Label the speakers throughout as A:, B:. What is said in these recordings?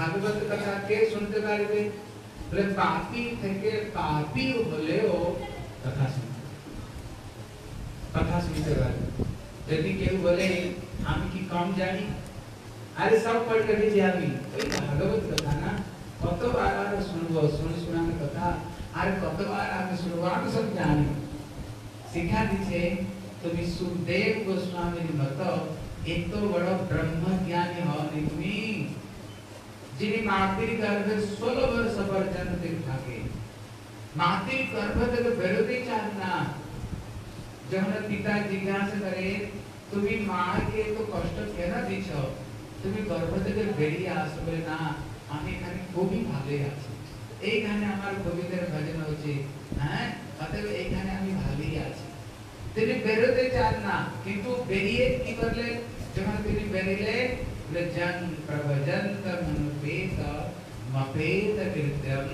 A: भागवत कथा सुनते बारे में बोले पापी थे पापी बोले हो कथा सुनते कथा सुनते बारे यदि केहू बोले हम की कम जानी अरे सब पढ़ कर भी जानी भागवत कथा ना কত বার আর শুনবো শুনে শোনানো কথা আর কতবার আমি শুনবো আমি সব জানি শিক্ষা দিচ্ছে তুমি সুখদেব গোস্বামীর মতো এত বড় ব্রহ্ম জ্ঞানী হও তুমি যিনি মাতৃ গর্ভে ষোলো বর্ষ পর্যন্ত থাকে মাতৃ গর্ভ থেকে বেরোতে চান না, যখন পিতা জিজ্ঞাসা করে, তুমি মাকে তো কষ্ট কেন দিছ তুমি গর্ভ থেকে বেরিয়ে আসো বলে না, আমি এখানে খুবই ভালো আছি। এইখানে আমার কবিদের ভজন হচ্ছে হ্যাঁ অতএব এইখানে আমি ভালোই আছি। তিনি বেরোতে চান না, কিন্তু বেরিয়ে কি করলেন? যখন তিনি বেরিলেন लज्जं प्रभजन्तमनुपेत मपेत कृत्यं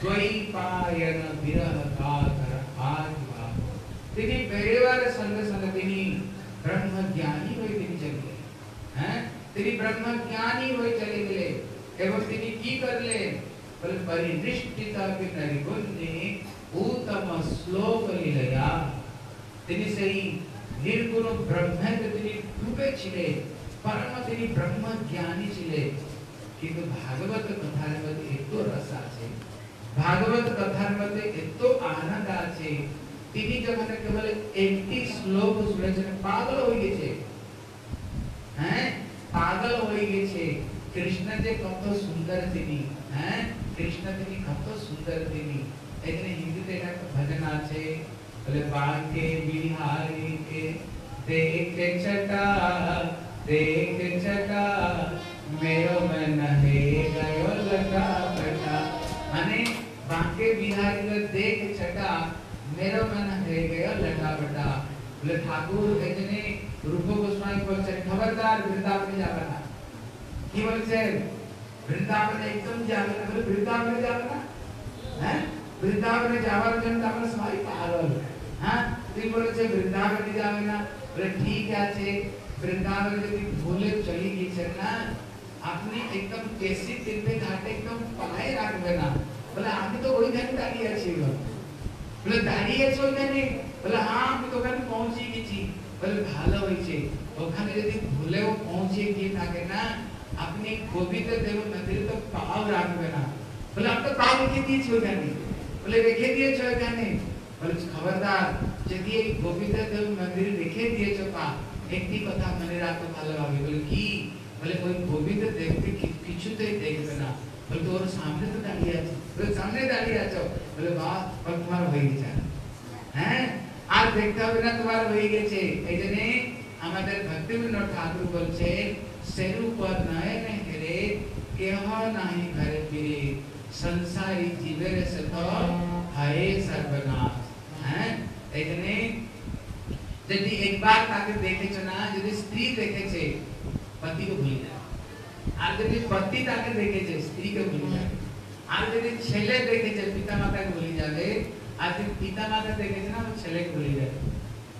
A: द्वैपायन विरह काकर आत्मा तिनी पहले बार संग संग तिनी ब्रह्म ज्ञानी होई तिनी चले गए हैं? हाँ? तिनी ब्रह्म ज्ञानी होई चले गए एवं तिनी की कर ले पर परिनिष्ठिता के नरिगुण ने उत्तम श्लोक लीलया तिनी सही निर्गुण ब्रह्म के तिनी डूबे छिले। তিনি ব্রহ্ম জ্ঞানী ছিলেন কিন্তু ভাগবত কথার মধ্যে এত রস আছে ভাগবত কথার মধ্যে এত আনন্দ আছে তিনি যখন কেবল একটি শ্লোক শুনেছেন পাগল হয়ে গেছে হ্যাঁ পাগল হয়ে গেছে কৃষ্ণ যে কত সুন্দর তিনি হ্যাঁ কৃষ্ণ তিনি কত সুন্দর তিনি এখানে হিন্দিতে একটা ভজন আছে বলে বাঁকে বিহারি কে দেখ ছটা देख चका मेरो मन हे गयो लगा बटा माने बांके बिहारी लो देख चका मेरो मन हे गयो लगा बटा बोले, ठाकुर कहते रूप गोस्वामी को बोलते खबरदार वृंदावन में जावे ना। की बोलते वृंदावन एकदम जावे ना। बोले, वृंदावन में जावे ना? हैं? वृंदावन में जावा जन तमन समाई पागल। हैं? हाँ तो ती बोले वृंदावन में जावे ना। बोले, ठीक है যাবে না বলে ঠিক আছে বৃন্দাবনে যদি ভুলে চলে গিয়েছেন না আপনি একদম কেসি তিনটে ঘাটে একদম পায়ে রাখবে না বলে আমি তো ওইখানে দাঁড়িয়ে আছি বলে দাঁড়িয়ে আছো ওইখানে বলে হ্যাঁ আমি তো ওখানে পৌঁছে গেছি বলে ভালো হয়েছে ওখানে যদি ভুলেও পৌঁছে গিয়ে থাকে না আপনি গোবিন্দ দেব মন্দিরে তো পাও রাখবে না বলে আমি তো পা রেখে দিয়েছি ওখানে বলে রেখে দিয়েছো ওখানে বলে খবরদার যদি এই গোবিন্দ দেব মন্দিরে রেখে দিয়েছো পা একটি কথা মনে রাখো ভালোভাবে বলে কি বলে ওই গোবিন্দ দেখতে কিছুতেই দেখবে না বলে তো ওর সামনে তো দাঁড়িয়ে আছে বলে সামনে দাঁড়িয়ে আছো বলে বাহ বলে তোমার হয়ে গেছে হ্যাঁ আর দেখতে হবে না তোমার হয়ে গেছে এই জন্য আমাদের ভক্তিবিনোদ ঠাকুর বলছে সেরু পর নয়ন হেরে কেহ নাহি ঘরে ফিরে সংসারী জীবের সত হয় সর্বনাশ হ্যাঁ এই জন্য যদি একবার তাকে দেখেছো না যদি স্ত্রী দেখেছে পতিকে ভুলে যায় আর যদি পতি তাকে দেখেছে স্ত্রীকে ভুলে যাবে আর যদি ছেলে দেখেছে পিতা মাতাকে ভুলে যাবে আর যদি পিতা মাতা দেখেছে না ছেলেকে ভুলে যাবে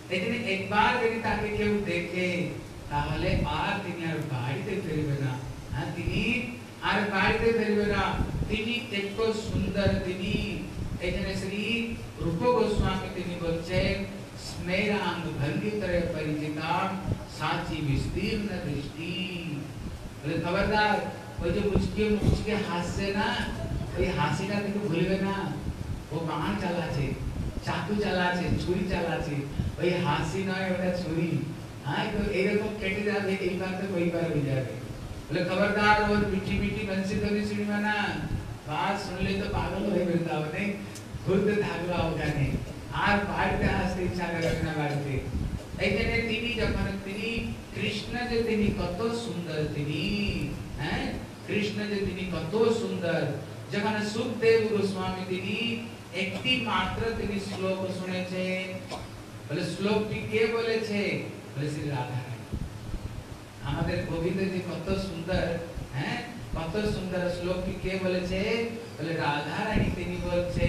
A: এই জন্য একবার যদি তাকে কেউ দেখে তাহলে আর তিনি আর বাড়িতে ফিরবে না হ্যাঁ তিনি আর বাড়িতে ফিরবে না তিনি একটু সুন্দর তিনি এখানে শ্রী রূপ গোস্বামী তিনি বলছেন मेरा अंग धन की तरह परिचिता साची विस्तीर्ण दृष्टि बोले खबरदार वो जो मुझके मुझके हाथ से ना ये हासीटा থেকে ভুলবে না ও বান চালাছে চাকু চালাছে ছুরি চালাছে ওই হাসি নয় ওটা ছুরি হ্যাঁ তো এরকম কেটে যাবে এইবার তো ওইবার হয়ে যাবে বলে খবরদার ওর মিঠি মিঠি বংশী কবি শুনবে না বাস শুনলে তো পাগল হয়ে বৃন্দাবনে खुद থাকবে ওখানে আর বাড়িতে আসতে ইচ্ছা করে না এখানে তিনি যখন, তিনি কৃষ্ণ যে তিনি কত সুন্দর তিনি হ্যাঁ? কৃষ্ণ যে তিনি কত সুন্দর। যখন সুখদেব গোস্বামী তিনি একটি মাত্র তিনি শ্লোক শুনেছেন। বলে শ্লোকটি কে বলেছে? বলে শ্রী রাধা আমাদের গোবিন্দ যে কত সুন্দর হ্যাঁ? কত সুন্দর শ্লোকটি কে বলেছে? বলে রাধা রানী তিনি বলছে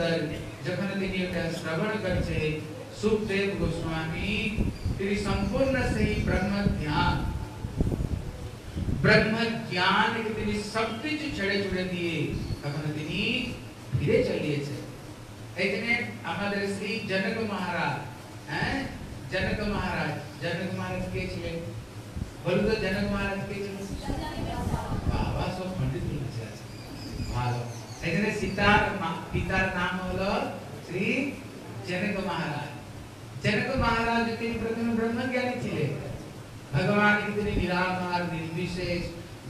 A: কত সুন্দর যখন তিনি এটা শ্রবণ করছে সুখদেব গোস্বামী তিনি সম্পূর্ণ সেই ব্রহ্ম জ্ঞান ব্রহ্ম জ্ঞান তিনি সব কিছু ছেড়ে ছুড়ে দিয়ে তখন তিনি ফিরে চলিয়েছে এই জন্য আমাদের শ্রী জনক মহারাজ হ্যাঁ জনক মহারাজ জনক মহারাজ কে ছিলেন বলুন তো জনক মহারাজ কে ছিলেন বাবা সব পণ্ডিত বলেছে আছে ভালো এই জন্য সীতার মা- পিতার নাম হলো শ্রী জনক মহারাজ জনক মহারাজ তিনি প্রথমে ব্রহ্মজ্ঞানী ছিলেন भगवान इतने निराकार निर्विशेष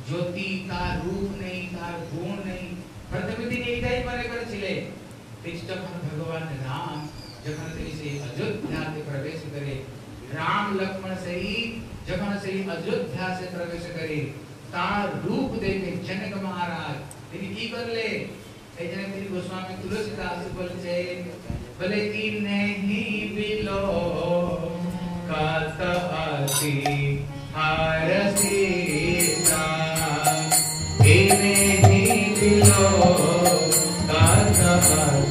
A: ज्योति তার রূপ নেই তার গুণ নেই প্রথমে তিনি এইটাই মনে করেছিলেন ঠিক যখন ভগবান রাম যখন তিনি সেই অযোধ্যাতে প্রবেশ করে রাম লক্ষ্মণ সহিত যখন সেই অযোধ্যা সে প্রবেশ করে তার রূপ দেখে জনক মহারাজ তিনি কি করলে એટલે શ્રી ગોસ્વામી તુલસીદાસ બોલે ભલે ઇનેહી બિલો કાતહતી હારસી ઇનેહી બિલો કાતહતી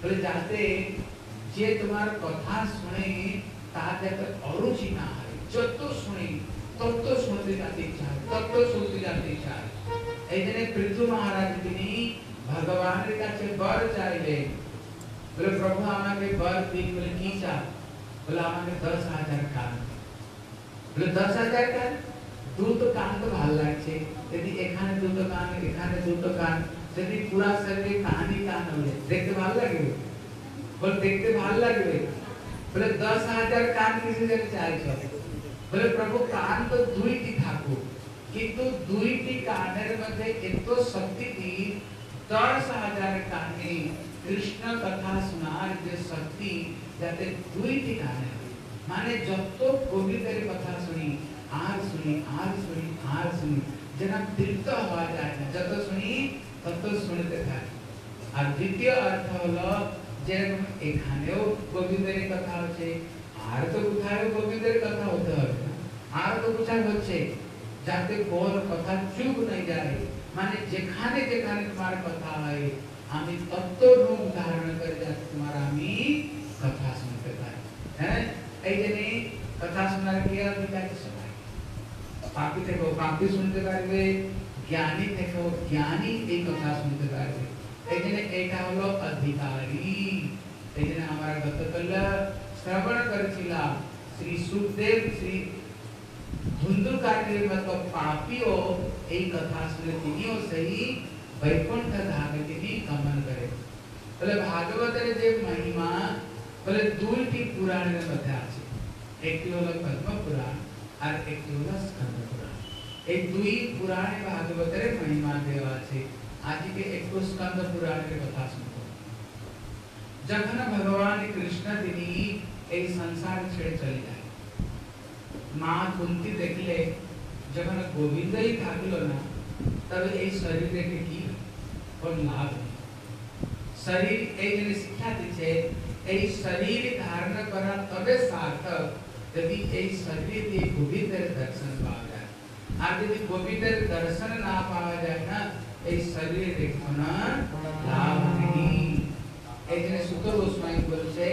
A: বলে যাতে যে তোমার কথা শুনে তার যাতে অরুচি না হয় যত শুনে তত শুনতে যেতে ইচ্ছা হয় তত শুনতে যেতে ইচ্ছা হয় এই জন্য পৃথু মহারাজ তিনি ভগবানের কাছে বর চাইলেন বলে প্রভু আমাকে বর দিন বলে কি চা বলে আমাকে দশ হাজার কান বলে দশ হাজার কান দুটো কান তো ভালো লাগছে যদি এখানে দুটো কান এখানে দুটো কান যদি পুরা শরীরে কানই কান হলে দেখতে ভালো লাগবে বলে দেখতে ভালো লাগবে বলে দশ হাজার কান কিসে জন্য চাইছ বলে প্রভু কান তো দুইটি থাকুক কিন্তু দুইটি কানের মধ্যে এত শক্তি দি দশ হাজার কানে কৃষ্ণ কথা শোনার যে শক্তি যাতে দুইটি কানে মানে যত কবিদের কথা শুনি আর শুনি আর শুনি আর শুনি যেন তৃপ্ত হওয়া যায় না যত শুনি তত শুনতে থাকি আর দ্বিতীয় অর্থ হলো যেরকম এখানেও গোবিন্দের কথা হচ্ছে আর তো কোথায় গোবিন্দের কথা হতে হবে না আর তো কোথায় হচ্ছে যাতে কোন কথা চুপ नहीं যায় মানে যেখানে যেখানে তোমার কথা হয় আমি তত্ত্ব রূপ ধারণ করে যাতে তোমার আমি কথা শুনতে পাই হ্যাঁ এই জন্য কথা শোনার কি আর বিকাশ শোনায় পাপি থেকেও পাপি শুনতে পারবে জ্ঞানী থেকেও জ্ঞানী এই কথা শুনতে পারবে এই জন্য এটা হলো অধিকারী এই জন্য আমরা গতকাল শ্রবণ করেছিলাম শ্রী সুখদেব শ্রী ধুন্ধুকারের মতো পাপিও এই কথা শুনে তিনিও সেই বৈকুণ্ঠ ধামে তিনি গমন করে বলে ভাগবতের যে মহিমা বলে দুইটি পুরাণের মধ্যে আছে একটি হলো পদ্ম পুরাণ আর একটি হলো স্কন্দ एक दुई पुराने भागवत महिमा देवा छे आज के 21 स्कंद पुराण के कथा सुनो जखन भगवान कृष्ण दिनी ए संसार छेड़ चली जाए। माँ कुंती देखले, जखन गोविंद ही थाकलो ना, तब ए शरीर के की और लाभ शरीर ए जने शिक्षा दिछे ए शरीर धारण करा तबे सार्थक, यदि ए शरीर के गोविंद रे दर्शन पावे। আর যদি কবিদের দর্শন না পাওয়া যায় না এই শরীর দেখোনা লাভ নেই এই জন্য সুত গোস্বামী বলছে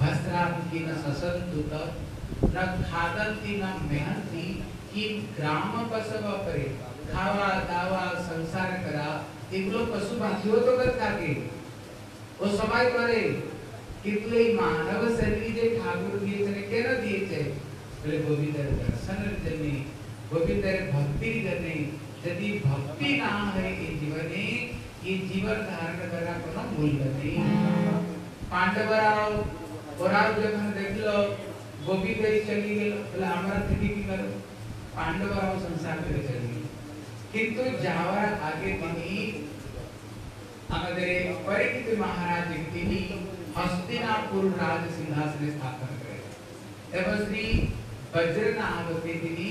A: ভস্ত্রাবৃতি না সসন্তুত না খাদন্তি না মেহন্তি কি গ্রাম বসব পরে খাওয়া দাওয়া সংসার করা এগুলো পশু পাখিও তো থাকে ও সবাই করে কিন্তু এই মানব শরীরে ঠাকুর দিয়েছেন কেন দিয়েছে বলে কবিদের দর্শনের জন্য गोविंद भक्ति करने यदि भक्ति ना है ये जीवन ये जीवन धारण करना कोनो मूल गति पांडवराव ओराव जखन देखलो गोविंद चली गेल बोले हमरा थी की करो पांडवराव संसार में चली गई किंतु जावर आगे तिनी हमारे परिकित महाराज तिनी हस्तिनापुर राज सिंहासन स्थापन करे एवं श्री वज्रनाभ तिनी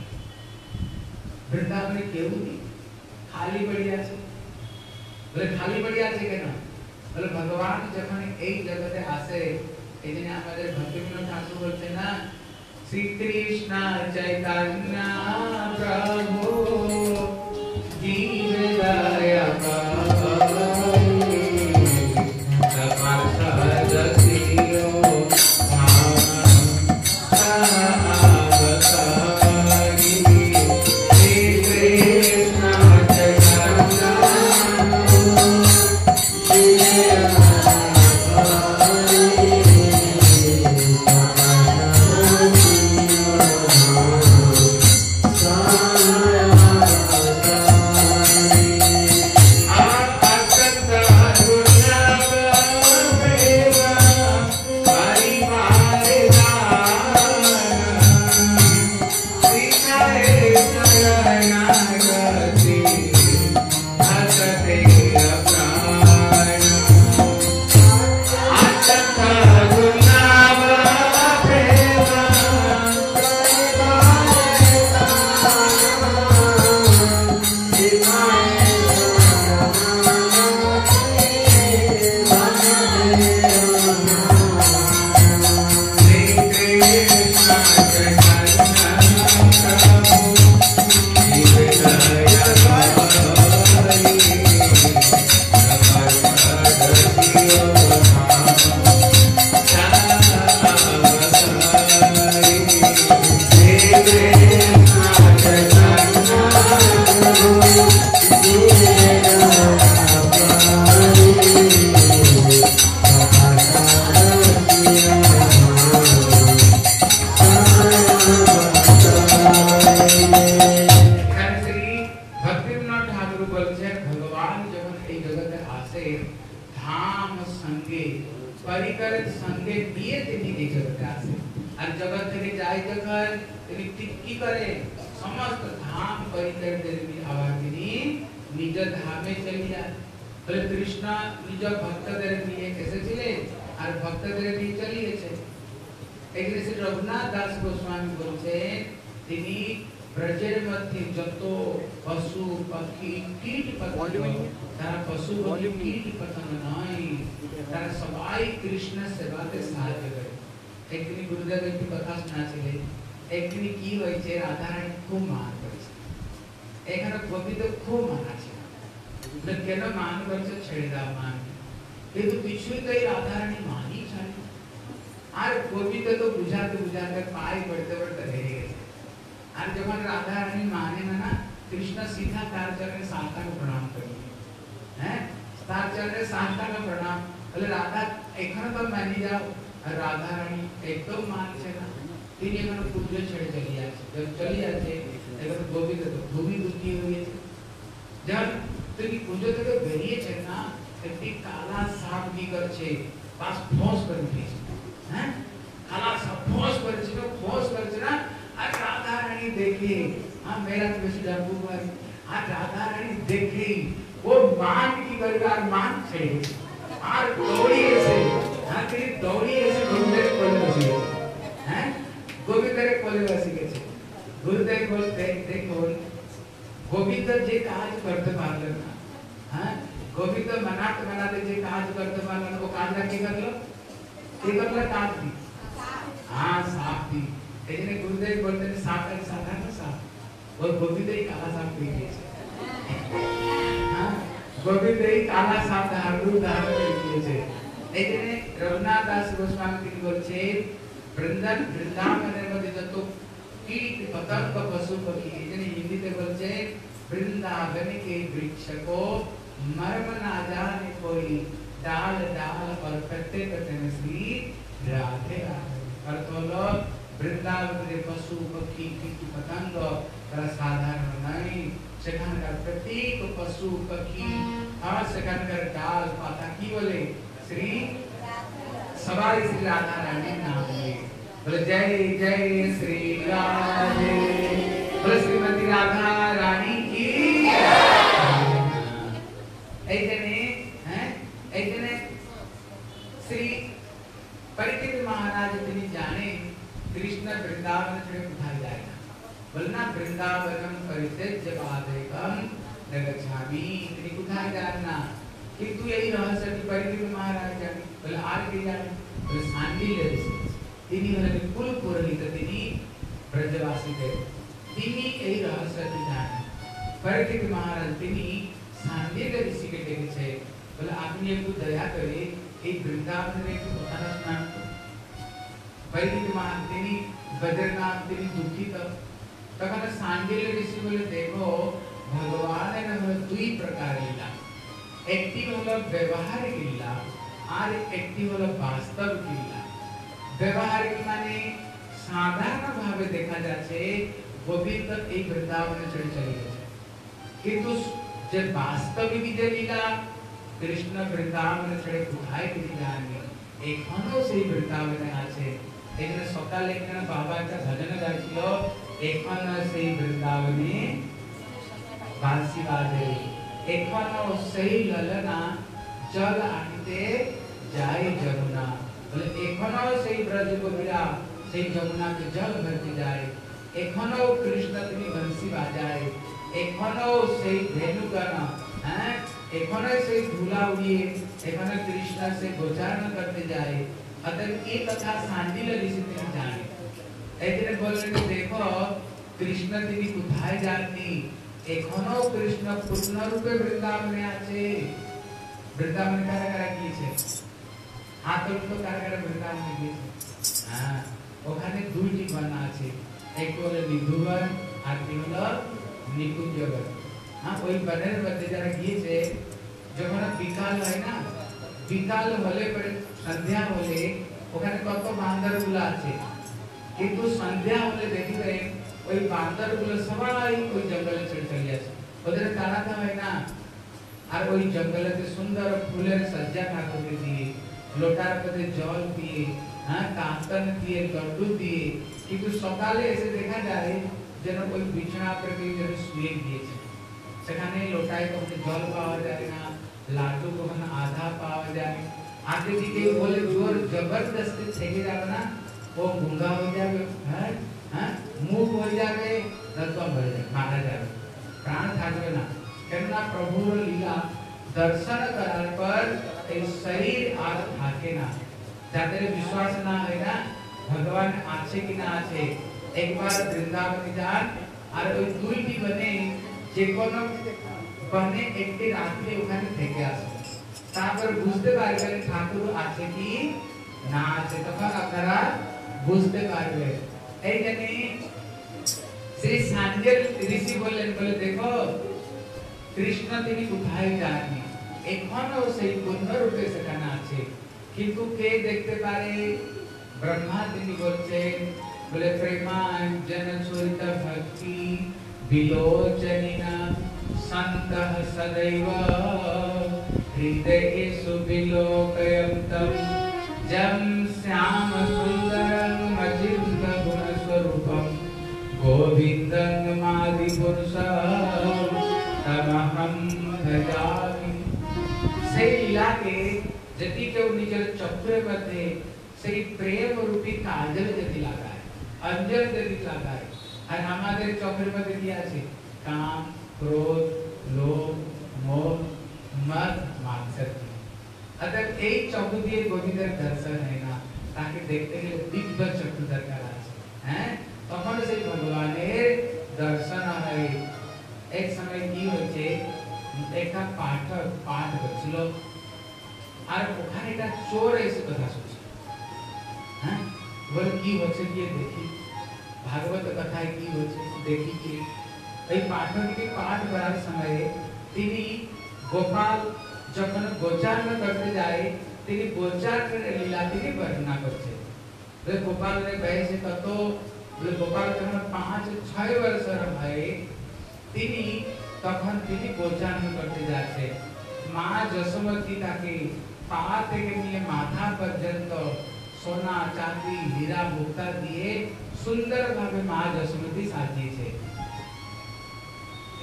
A: વૃંદાવને કેવું નહીં ખાલી પડ્યા છે? ભલે ખાલી પડ્યા છે કે ના? ભલે ભગવાન જમણે એ જગતે આસે એ જેને આપણે ભક્તિનો ઠાસુ બોલશે ના, શ્રી કૃષ્ણ ચૈતન્ય પ્રભુ જીવદાય ईश्वर का ही राधारानी मान चाहिए आर गोपी का तो बुझाते बुझाते पाए बढ़ते बढ़ते रह गए आर जब हम राधारानी माने ना ना कृष्णा सीधा तारचर ने सांता को प्रणाम कर लिया है तारचर सांता का प्रणाम अरे राधा एक हर तो मान ही जाओ राधा रानी एक तो मान चेना तीन एक हर पूज्य छड़ चली તેથી કાલા સાપ નીકળ છે પાસ ફોસ કરી દે છે હે કાલા સાપ ફોસ કરે છે તો ફોસ કરે છે ના આ રાધા રાनी દેખી આ મેરા તો બેસી ડાબુ મારી આ રાધા રાनी દેખી वो मान की परिवार मान से और दौड़ी ऐसे हाँ तेरी दौड़ी ऐसे गुरुदेव कोलवासी हैं। हाँ? गोविंद तेरे कोलवासी के थे गुरुदेव बोल देख देख बोल गोविंद जे काज करते पालन हाँ? गोभी तो मनाट बना दीजिए, काज कर दो मानन को काज रखे कर लो। ये कर लो काज भी हाँ साफ़ भी इसने गुरुदेव बोलते हैं साफ़ कर साफ़ है ना साफ़ और गोभी तो दे काला साफ़ भी हाँ। गोभी तो दे काला साफ़ धारू धारू दीजिए इसने रघुनाथ दास गोस्वामी की बोल बोलते वृंदन, वृंदावन में मध्य तो कीट पतंग पशु पक्षी इसने हिंदी में बोलते वृंदावन के वृक्ष को मर्म ना जाने कोई डाल डाल और पत्ते पत्ते में सी राधे राधे। और तो लोग वृंदावन के पशु, पक्षी की कीट, पतंग और साधारण नहीं सेखान कर प्रत्येक पशु, पक्षी और सेखान कर डाल पाता की बोले? श्री सवारी श्री राधा रानी नाम है बोले, जय जय श्री राधे। అయితేనే महाराज इतनी जाने, कृष्ण वृंदावन से जाएगा। वरना वृंदावनम परिचय जब आदेगम इतनी उठा जानना किंतु यही रहस्य की परिचित महाराज जाने। बोले आर के जाने। बोले शांति ले तिनी भले कुल पुरली तो तिनी, ब्रजवासी थे तिनी यही रहस्य की जाने। परिचित महाराज तिनी સાંદિર્ય ઋષિ કે છે ભલે આપની એટલું દયા કરી, એ વૃંદાવન રહેતું પોતાના સ્નાન વૈદિકમાં તેની બદ્રનાથ તેની દુઃખી તપ તકને સાંદિર્ય ઋષિ બોલે દેખો, ભગવાને નમે દ્વિ પ્રકાર લીલા એક્ટિવ મતલબ વ્યવહારિક લીલા આર એક્ટિવ મતલબ વાસ્તવિક લીલા વ્યવહારિક માને સાધારણ ભાવે દેખા જાય છે वो भी तक एक वृंदावन में चढ़ी चली गई किंतु જે વાસ્તવિક રીતે લીલા કૃષ્ણ વૃંદાવન છેડે ગુહાઈ લીલાની एखादो श्री वृंदावन आचे एकने स्वतः लेखन बाबाच्या भजन गायचलो एखाद श्री वृंदावनी बांसी वाजे एखाद सही ललना, जल आणते जाय जमुना। बोले एखाद सही ब्रज को मिला सही जमुना के जल भर के जाए। एखाद कृष्ण तुम्हें बंसी बाजाए। এখনো সেই ধেনুগণ হ্যাঁ এখনো সেই ধুলা উড়িয়ে এখনো কৃষ্ণ সে গোচারণ করতে যায় অতএব এই কথা শান্তিল ঋষি তিনি জানে এই জন্য বললেন দেখো কৃষ্ণ তিনি কোথায় যাননি এখনো কৃষ্ণ পূর্ণরূপে বৃন্দাবনে আছে বৃন্দাবনে কারা কারা গিয়েছে হাত তো কারা কারা বৃন্দাবনে গিয়েছে হ্যাঁ ওখানে দুইটি বর্ণ আছে একটি হলো নিধুবন আর একটি হলো নিকুঞ্জবন হ্যাঁ ওই বনের মধ্যে যারা গিয়েছে যখন বিকাল হয় না বিকাল হলে পরে সন্ধ্যা হলে ওখানে কত বান্দর গুলো আছে কিন্তু সন্ধ্যা হলে দেখবে ওই বান্দর গুলো সবাই ওই জঙ্গলে চলে চলে যাচ্ছে ওদের তাড়াতে হয় না আর ওই জঙ্গলেতে সুন্দর ফুলের সজ্জা ঠাকুরকে দিয়ে লোটার মধ্যে জল দিয়ে হ্যাঁ কান্তন দিয়ে লড্ডু দিয়ে কিন্তু সকালে এসে দেখা যায় যেন ওই বিছানা पर কেউ যেন শুয়ে গিয়েছে সেখানে লোটায় কখনো জল পাওয়া যায় না লাড্ডু কখনো আধা পাওয়া যায় আর যদি কেউ বলে জোর জবরদস্তি থেকে যাবে না ও গুঙ্গা হয়ে যাবে হ্যাঁ হ্যাঁ মুখ হয়ে যাবে দত্তম হয়ে যাবে মারা যাবে প্রাণ থাকবে না কেননা প্রভুর লীলা দর্শন করার পর এই শরীর আর থাকে না যাদের বিশ্বাস না হয় না ভগবান আছে কি না আছে একবার বৃন্দাবনে যান আর ওই দুইটি বনে যে কোনো বনে একটি রাত্রি ওখানে থেকে আসে তারপর বুঝতে পারবেন ঠাকুর আছে কি না আছে তখন আপনারা বুঝতে পারবেন এই জন্য শ্রী সাঞ্জল ঋষি বললেন বলে দেখো কৃষ্ণ তিনি কোথায় যাননি এখনো সেই পূর্ণ রূপে সেখানে আছে কিন্তু কে দেখতে পারে ব্রহ্মা তিনি বলছেন बोले प्रेमाञ्जनसुरित भक्ति विलोचनिना सन्तः सदैव हृदयेषु विलोकयन्तं जं श्यामसुन्दरं मजिन्दगुणस्वरूपं गोविन्दमादिपुरुषं तमहं भजामि से लीला के जति के निकल चक्र मध्य से प्रेम रूपी काजल जति लगा अंदर अंजर देवी लागा आहे आणि आम्हाला चौकटीमध्ये दिया आहे काम, क्रोध, लोभ, मोह मत मानसर। अगर एक चौकुदी गोविंदर दर्शन है ना, ताकि देखते हैं दिव्य चक्र का राज। तो हम से भगवान दर्शन है। एक समय की হচ্ছে একটা পাঠক पाठ করছিল আর ওখানে একটা চোর এসে কথা শুনছিল হ্যাঁ વન કી વચન ये देखी ભાગવત કથા કી વચન देखी કે અહીં પાઠવટીની પાઠ કરાવ સમયે તેની ગોપાલ જખન ગોચાર કરતે જાય તેની ગોચાર લીલાથી વર્ણના કરશે એટલે ગોપાલને કહે છે તો એટલે ગોપાલ જખન પાંચ છ વર્ષ રહે તેની તખન તેની ગોચાર કરતે જાશે મા જસમતી તાકે પાતે કે માથા પર્યંત સોના ચાંદી હીરા મોતીએ સુંદર ભાવે মা যশোমতী સાજી છે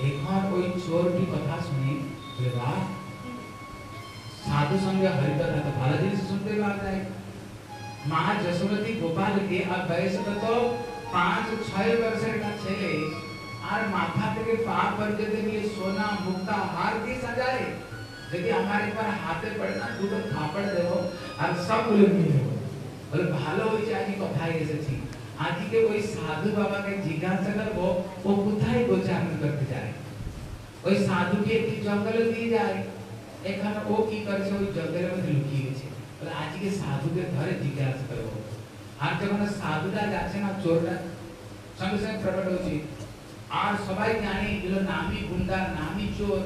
A: એકવાર કોઈ ચોરની કથા સુની બોલે વાહ સાધુ સંગે હરિકથા તો બાલાજી से सुनते हुए आता है माँ जसोमती गोपाल के अब वयस तो पाँच छह वर्ष का छेले আর মাথা থেকে পা পর্যন্ত দিয়ে সোনা মুক্তা হার দিয়ে সাজায় যদি हमारे पर हाथे पड़ना দুটো থাপড় দেবো আর সব উলঙ্গি দেবো বলে ভালো হয়েছে আজ কথায় এসেছি আজকে ওই সাধু বাবাকে জিজ্ঞাসা করবো ও কোথায় গোচারণ করতে যায় ওই সাধুকে একটি জঙ্গলে দিয়ে যায় এখানে ও কি করছে ওই জঙ্গলের মধ্যে লুকিয়ে গেছে বলে আজকে সাধুকে ধরে জিজ্ঞাসা করবো আর যখন সাধুটা যাচ্ছে না চোরটা সঙ্গে সঙ্গে প্রকট হচ্ছে আর সবাই জানে এগুলো নামি গুন্ডা নামি চোর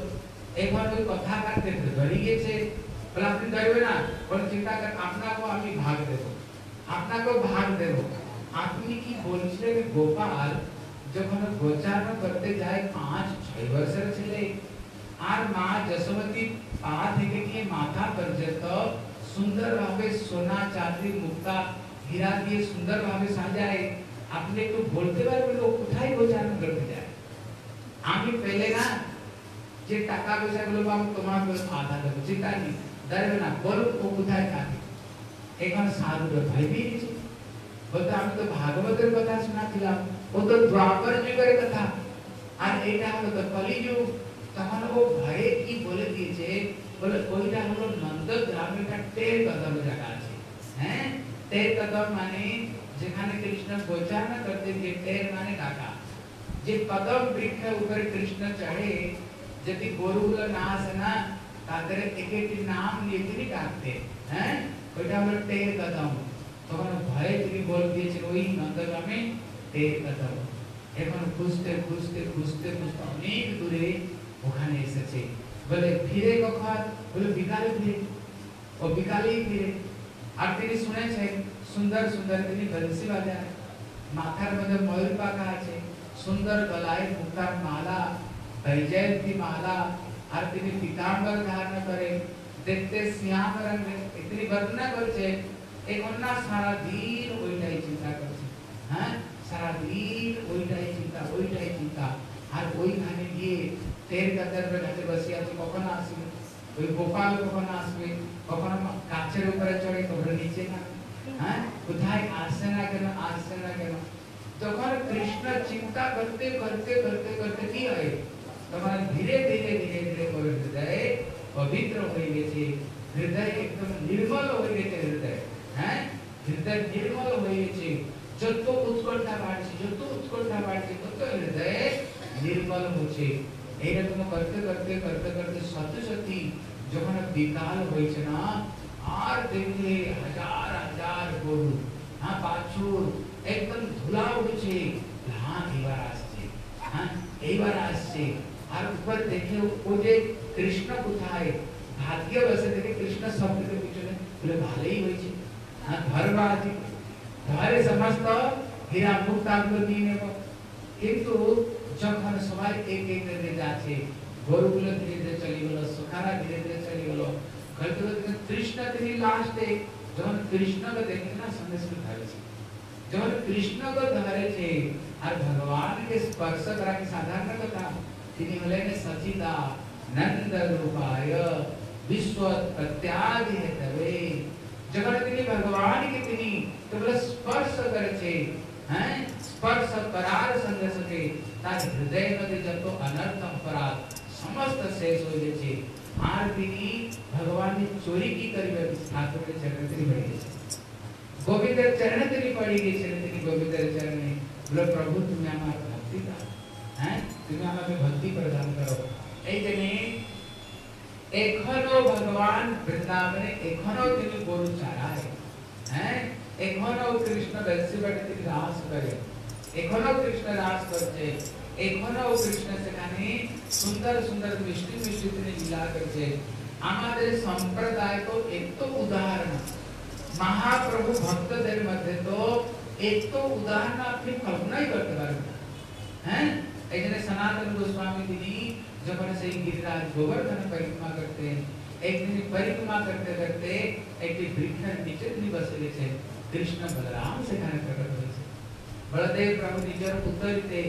A: এখন ওই কথা কাটতে ধরে গেছে বলে আপনি ধরবে না বলে চিন্তা কর আপনাকেও আমি ভাগ দেবো আপনাকেও ভাগ দেবো আপনি কি বলছিলেন গোপাল যখন গোচারণ করতে যায় পাঁচ ছয় বছর ছেলে আর মা যশোমতী পা থেকে নিয়ে মাথা পর্যন্ত সুন্দর ভাবে সোনা চাঁদি মুক্তা হীরা দিয়ে সুন্দর ভাবে সাজায় আপনি একটু বলতে পারবেন ও কোথায় গোচারণ করতে যায় আমি পেলে না যে টাকা পয়সা গুলো আমি তোমাকে আধা দেবো চিন্তা নেই ধরবে না বলো ও কোথায় থাকে এখন সাধু ভাই বেরিয়েছে বলতে আমি তো ভাগবতের কথা শোনাছিলাম ও তো দ্বাপর যুগের কথা আর এটা হলো তো কলিযুগ তখন ও ভয়ে কি বলে দিয়েছে বলে ওইটা হলো নন্দগ্রামে একটা টের কদম জায়গা আছে হ্যাঁ টের কদম মানে যেখানে কৃষ্ণ গোচারণ করতে গিয়ে টের মানে ডাকা যে কদম বৃক্ষ উপরে কৃষ্ণ চড়ে যদি গরুগুলো না আসে না তাদের এক একটি নাম নিয়ে তিনি ডাকতে হ্যাঁ ওইটা হলো টের কদম তখন ভয়ে তিনি বল দিয়েছেন ওই নন্দগ্রামে টের কদম এখন খুঁজতে খুঁজতে খুঁজতে খুঁজতে অনেক দূরে ওখানে এসেছে বলে ফিরে কখন বলে বিকালে ফিরে ও বিকালেই ফিরে আর তিনি শুনেছেন সুন্দর সুন্দর তিনি বংশী বাজায় মাথার মধ্যে ময়ূর পাখা আছে সুন্দর গলায় মুক্তার মালা বৈজয়ন্তী মালা আর তিনি পীতাম্বর ধারণ করে দেখতে শ্যাম রঙের তিনি বর্ণনা করছে এই কন্যা সারা দিন ওইটাই চিন্তা করছে হ্যাঁ সারা দিন ওইটাই চিন্তা ওইটাই চিন্তা আর ওইখানে গিয়ে তের কাতার ঘাটে বসে আছে কখন আসবে ওই গোপাল কখন আসবে কখন গাছের উপরে চড়ে কখন নিচে না হ্যাঁ কোথায় আসছে না কেন আসছে না কেন যখন কৃষ্ণ চিন্তা করতে করতে করতে করতে কি হয় তখন ধীরে ধীরে ধীরে ধীরে করে হৃদয় পবিত্র হয়ে গেছে হৃদয় একদম নির্মল হয়ে গেছে হৃদয় হ্যাঁ হৃদয় নির্মল হয়ে গেছে যত উৎকণ্ঠা বাড়ছে যত উৎকণ্ঠা বাড়ছে তত হৃদয় নির্মল হচ্ছে এইরকম করতে করতে করতে করতে সত্যি সত্যি যখন বিকাল হয়েছে না আর দেখলে হাজার হাজার গরু হ্যাঁ বাছুর একদম ধুলা উঠছে হ্যাঁ এবার আসছে হ্যাঁ এইবার আসছে আর উপর দেখে ও যে কৃষ্ণ কোথায় भाग्य वसे देखिए, कृष्ण शब्द के पीछे ने बोले, भले ही होई छी हाँ। धर्म आदि धारे समस्त हीरा मुक्तांग नीने को किंतु जखन समय एक एक करके जाछे गोरुकुल धीरे धीरे चली गलो सुखारा धीरे धीरे चली गलो कहते कृष्ण तेरी लास्ट एक जब कृष्ण को देखे ना, संदेश में धरे छे जब कृष्ण को धरे छे और भगवान के स्पर्श करा के साधारण कथा। तिनी होले ने सचिदा नंद रूपाय विश्व प्रत्यादि तवे। जगत के लिए भगवान के तिनी केवल स्पर्श कर चे हैं? स्पर्श परार संदेश के ताकि हृदय में ते जब तो अनर्थ अपराध समस्त शेष हो जाए छे। आर तिनी भगवान ने चोरी की करी ठाकुर के चरण तेरी पड़ी गई गोविंद के चरण तेरी पड़ी गई, चरण तेरी गोविंद के चरण में बोले, प्रभु तुम्हें हमारा भक्ति का, हैं? तुम्हें हमारे भक्ति प्रदान करो। ऐसे नहीं এখনো ভগবান বৃন্দাবনে এখনো তিনি গরু চারায় হ্যাঁ এখনো কৃষ্ণ বেশিবাটে তিনি রাস করে এখনো কৃষ্ণ রাস করছে এখনো কৃষ্ণ সেখানে সুন্দর সুন্দর মিষ্টি মিষ্টি তিনি লীলা করছে আমাদের সম্প্রদায় তো এক তো উদাহরণ মহাপ্রভু ভক্তদের মধ্যে তো এক তো উদাহরণ আপনি কল্পনাই করতে পারবেন না হ্যাঁ এই জন্য সনাতন গোস্বামী তিনি जमनसई गिरिराज गोवर्धन परिक्रमा करते एकदिनी परिक्रमा करते करते एके વૃક્ષના નીચેની બસેલી છે કૃષ્ણ બલરામ સેખાને પ્રગટ હોય છે બળદેવ પ્રભુ નીચે ઉતરતે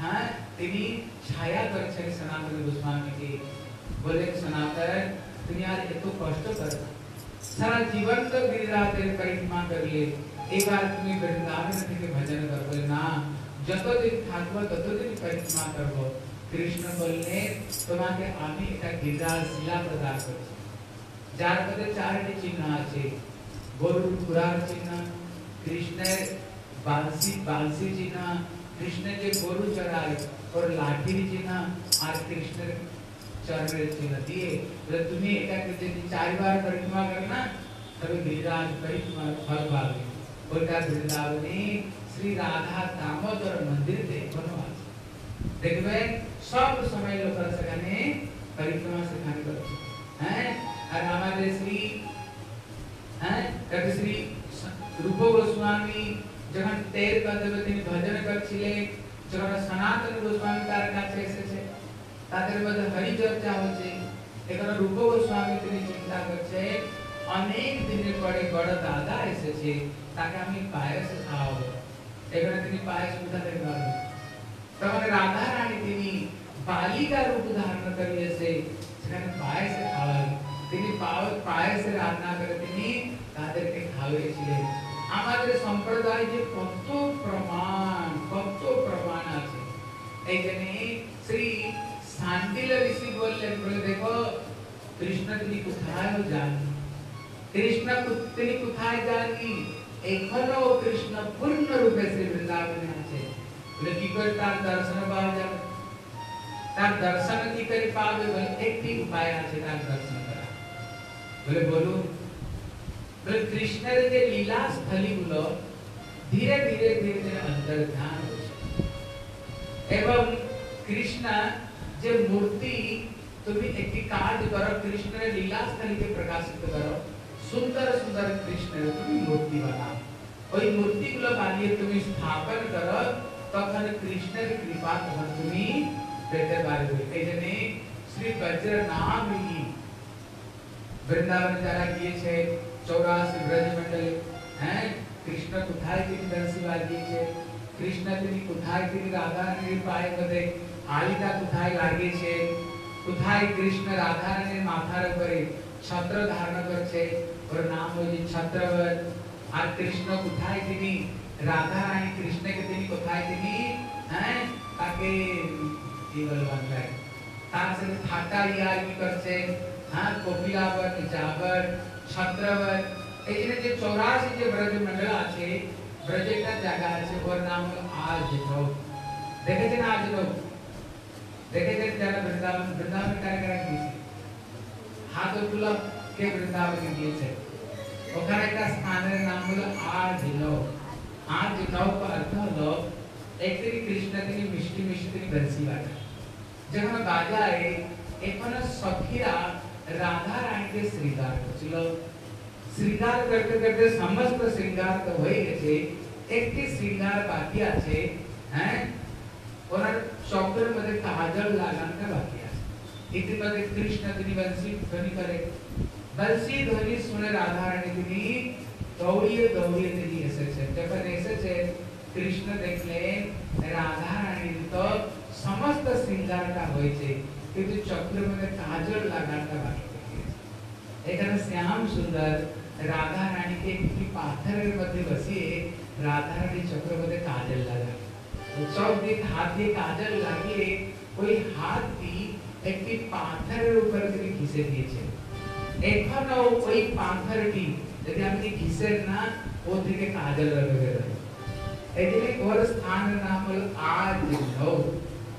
A: હા તેની છાયા પર છે સનાતન ગોસ્વામી કે બોલે સનાતન તુમ્હે આજ એટલું કષ્ટ કર સારા જીવન તો ગિરિરાજ તેર પરિક્રમા કરીએ એક વાર તુમ્હે વૃંદાવન થી ભજન કરો બોલે ના જતો દિન થાકવો તતો દિન પરિક્રમા કરવો કૃષ્ણ બલને તમાકે આમી એકા ગીર્જાશીલા પ્રદાન કરી যার মধ্যে চারটি চিহ্ন আছে গরুর ঘোড়ার চিহ্ন কৃষ্ণের বাঁশি বাঁশি চিহ্ন কৃষ্ণের যে গরু চড়ায় ওর লাঠির চিহ্ন আর কৃষ্ণের চরণের চিহ্ন দিয়ে তুমি এটাকে যদি চারবার परिक्रमा करना तभी गिरिराज परिक्रमा फल पाओगे उनका वृंदावनी श्री राधा दामोदर मंदिर देखो देखबे আছে দেখবেন সব সময় লোক সেখানে পরিক্রমা সেখানে করছে হ্যাঁ আর আমাদের শ্রী হ্যাঁ কবি শ্রী রূপ গোস্বামী যখন তের কদবে তিনি ভজন করছিলেন যখন সনাতন গোস্বামী তার কাছে এসেছে তাদের মধ্যে হরি চর্চা হচ্ছে এখানে রূপ গোস্বামী তিনি চিন্তা করছে অনেক দিনের পরে বড় দাদা এসেছে তাকে আমি পায়েস খাওয়াবো এখানে তিনি পায়েস কোথা থেকে পাবেন তখন রাধা রানী তিনি বালিকা রূপ ধারণ করিয়েছে সেখানে পায়েস খাওয়াই তিনি পায়েস রান্না করে তিনি তাদেরকে খাওয়িয়েছিলেন আমাদের সম্প্রদায় যে কত প্রমাণ কত প্রমাণ আছে এই জন্য শ্রী শান্তিল ঋষি বললেন বলে দেখো কৃষ্ণ তিনি কোথায় জানি কৃষ্ণ তিনি কোথায় জানি এখনো কৃষ্ণ পূর্ণ রূপে শ্রী বৃন্দাবনে আছে বলে কি করে তার দর্শন পাওয়া যাবে তার দর্শন কি করে পাবে বলে একটি উপায় আছে তার দর্শন করা বলে বলুন বলে কৃষ্ণের যে লীলা স্থলী গুলো ধীরে ধীরে ধীরে ধীরে অন্তর্ধান হচ্ছে এবং কৃষ্ণ যে মূর্তি তুমি একটি কাজ করো কৃষ্ণের লীলা স্থলীকে প্রকাশিত করো সুন্দর সুন্দর কৃষ্ণের তুমি মূর্তি বানাও ওই মূর্তিগুলো বানিয়ে তুমি স্থাপন করো ತಮ್ಮನ್ನು ಕೃಷ್ಣನ ಕೃಪಾ ತಮಸ್ಸುನಿ ಬೆಟ್ಟದಾರರು ಇದನ್ನೇ श्री बज्रनाम ही वृंदावन जाना किए छे, चौरासी ब्रज मंडल हैं? कृष्ण कुथाय तिनी दर्शिवार किए छे। कृष्ण तिनी कुथाय तिनी राधा ने पाए बदे हालिका कुथाय लागे छे। कुथाय कृष्ण राधा ने माथा रे करे छत्र धारण कर छे और नाम हो जी छत्रवर आ कृष्ण कुथाय तिनी রাধা রানী কৃষ্ণকে তিনি কোথায় তিনি হ্যাঁ তাকে কি বল বাংলায় তার সাথে ঠাট্টা ইয়ার্কি করছে হ্যাঁ কপিলাবত নিচাবত ছত্রবত এই জন্য যে চৌরাশি যে ব্রজ মন্ডল আছে ব্রজ একটা জায়গা আছে ওর নাম হলো আজ লোক দেখেছেন আজ লোক দেখেছেন যারা বৃন্দাবন বৃন্দাবন কার্যক্রম গিয়েছে হাত তুলা কে বৃন্দাবনে গিয়েছে ওখানে একটা স্থানের নাম হলো আজ লোক আজ লোক অর্থ হলো একটি কৃষ্ণ তিনি মিষ্টি মিষ্টি তিনি বংশী বাজায় যখন বাজায় এখানে সখীরা রাধা রানীকে শ্রীগার করছিল শ্রীগার করতে করতে সমস্ত শ্রীগার তো হয়ে গেছে একটি শ্রীগার বাকি আছে হ্যাঁ ওনার চক্রের মধ্যে কাজল লাগানোটা বাকি আছে ইতিমধ্যে কৃষ্ণ তিনি বংশী ধ্বনি করে বংশী ধ্বনি শুনে রাধা রানী তিনি गौरीय गौरीयते ही एसेचे जखन एसेचे कृष्ण देखले, राधा रानी तो समस्त श्रृंगारটা হয়েছে কিন্তু চক্রমনে কাজল লাগাটা বাকি এখানে শ্যাম সুন্দর রাধা রানীকে একটি পাথরের মধ্যে বসিয়ে রাধা রানী চক্রবর্তী কাজল লাগান সব দিক হাত দিয়ে কাজল লাগিয়ে ওই হাতটি একটি পাথরের উপরে তিনি ঘিসে দিয়েছে এখনও ওই পাথরটি लेकिन आपकी किसेर ना वो तरीके काजल वगैरह लेकिन एक और स्थान नाम बोल आज हो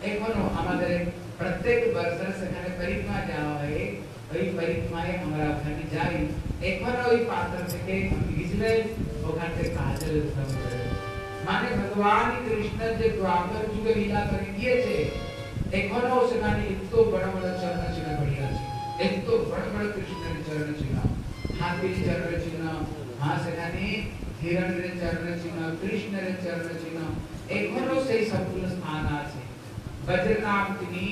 A: एक मनो हमारे प्रत्येक वर्ष सेखाने परिक्रमा जाओ है वही परिक्रमा है हमारा खाने जाए एक मनो वही पात्र से के इसने वो खाने काजल वगैरह माने भगवान कृष्ण जे द्वापर युग लीला कर दिए छे एकोनो सेखाने इतो बड़ा बड़ा चरण चरण बढ़िया छे एक तो बड़ा बड़ा कृष्ण चरण चरण চরণ চিহ্ন হাতির চরণ চিহ্ন হ্যাঁ সেখানে হিরণের চরণ চিহ্ন কৃষ্ণের চরণ চিহ্ন এখনো সেই সবগুলো স্থান আছে বজ্রনাম তিনি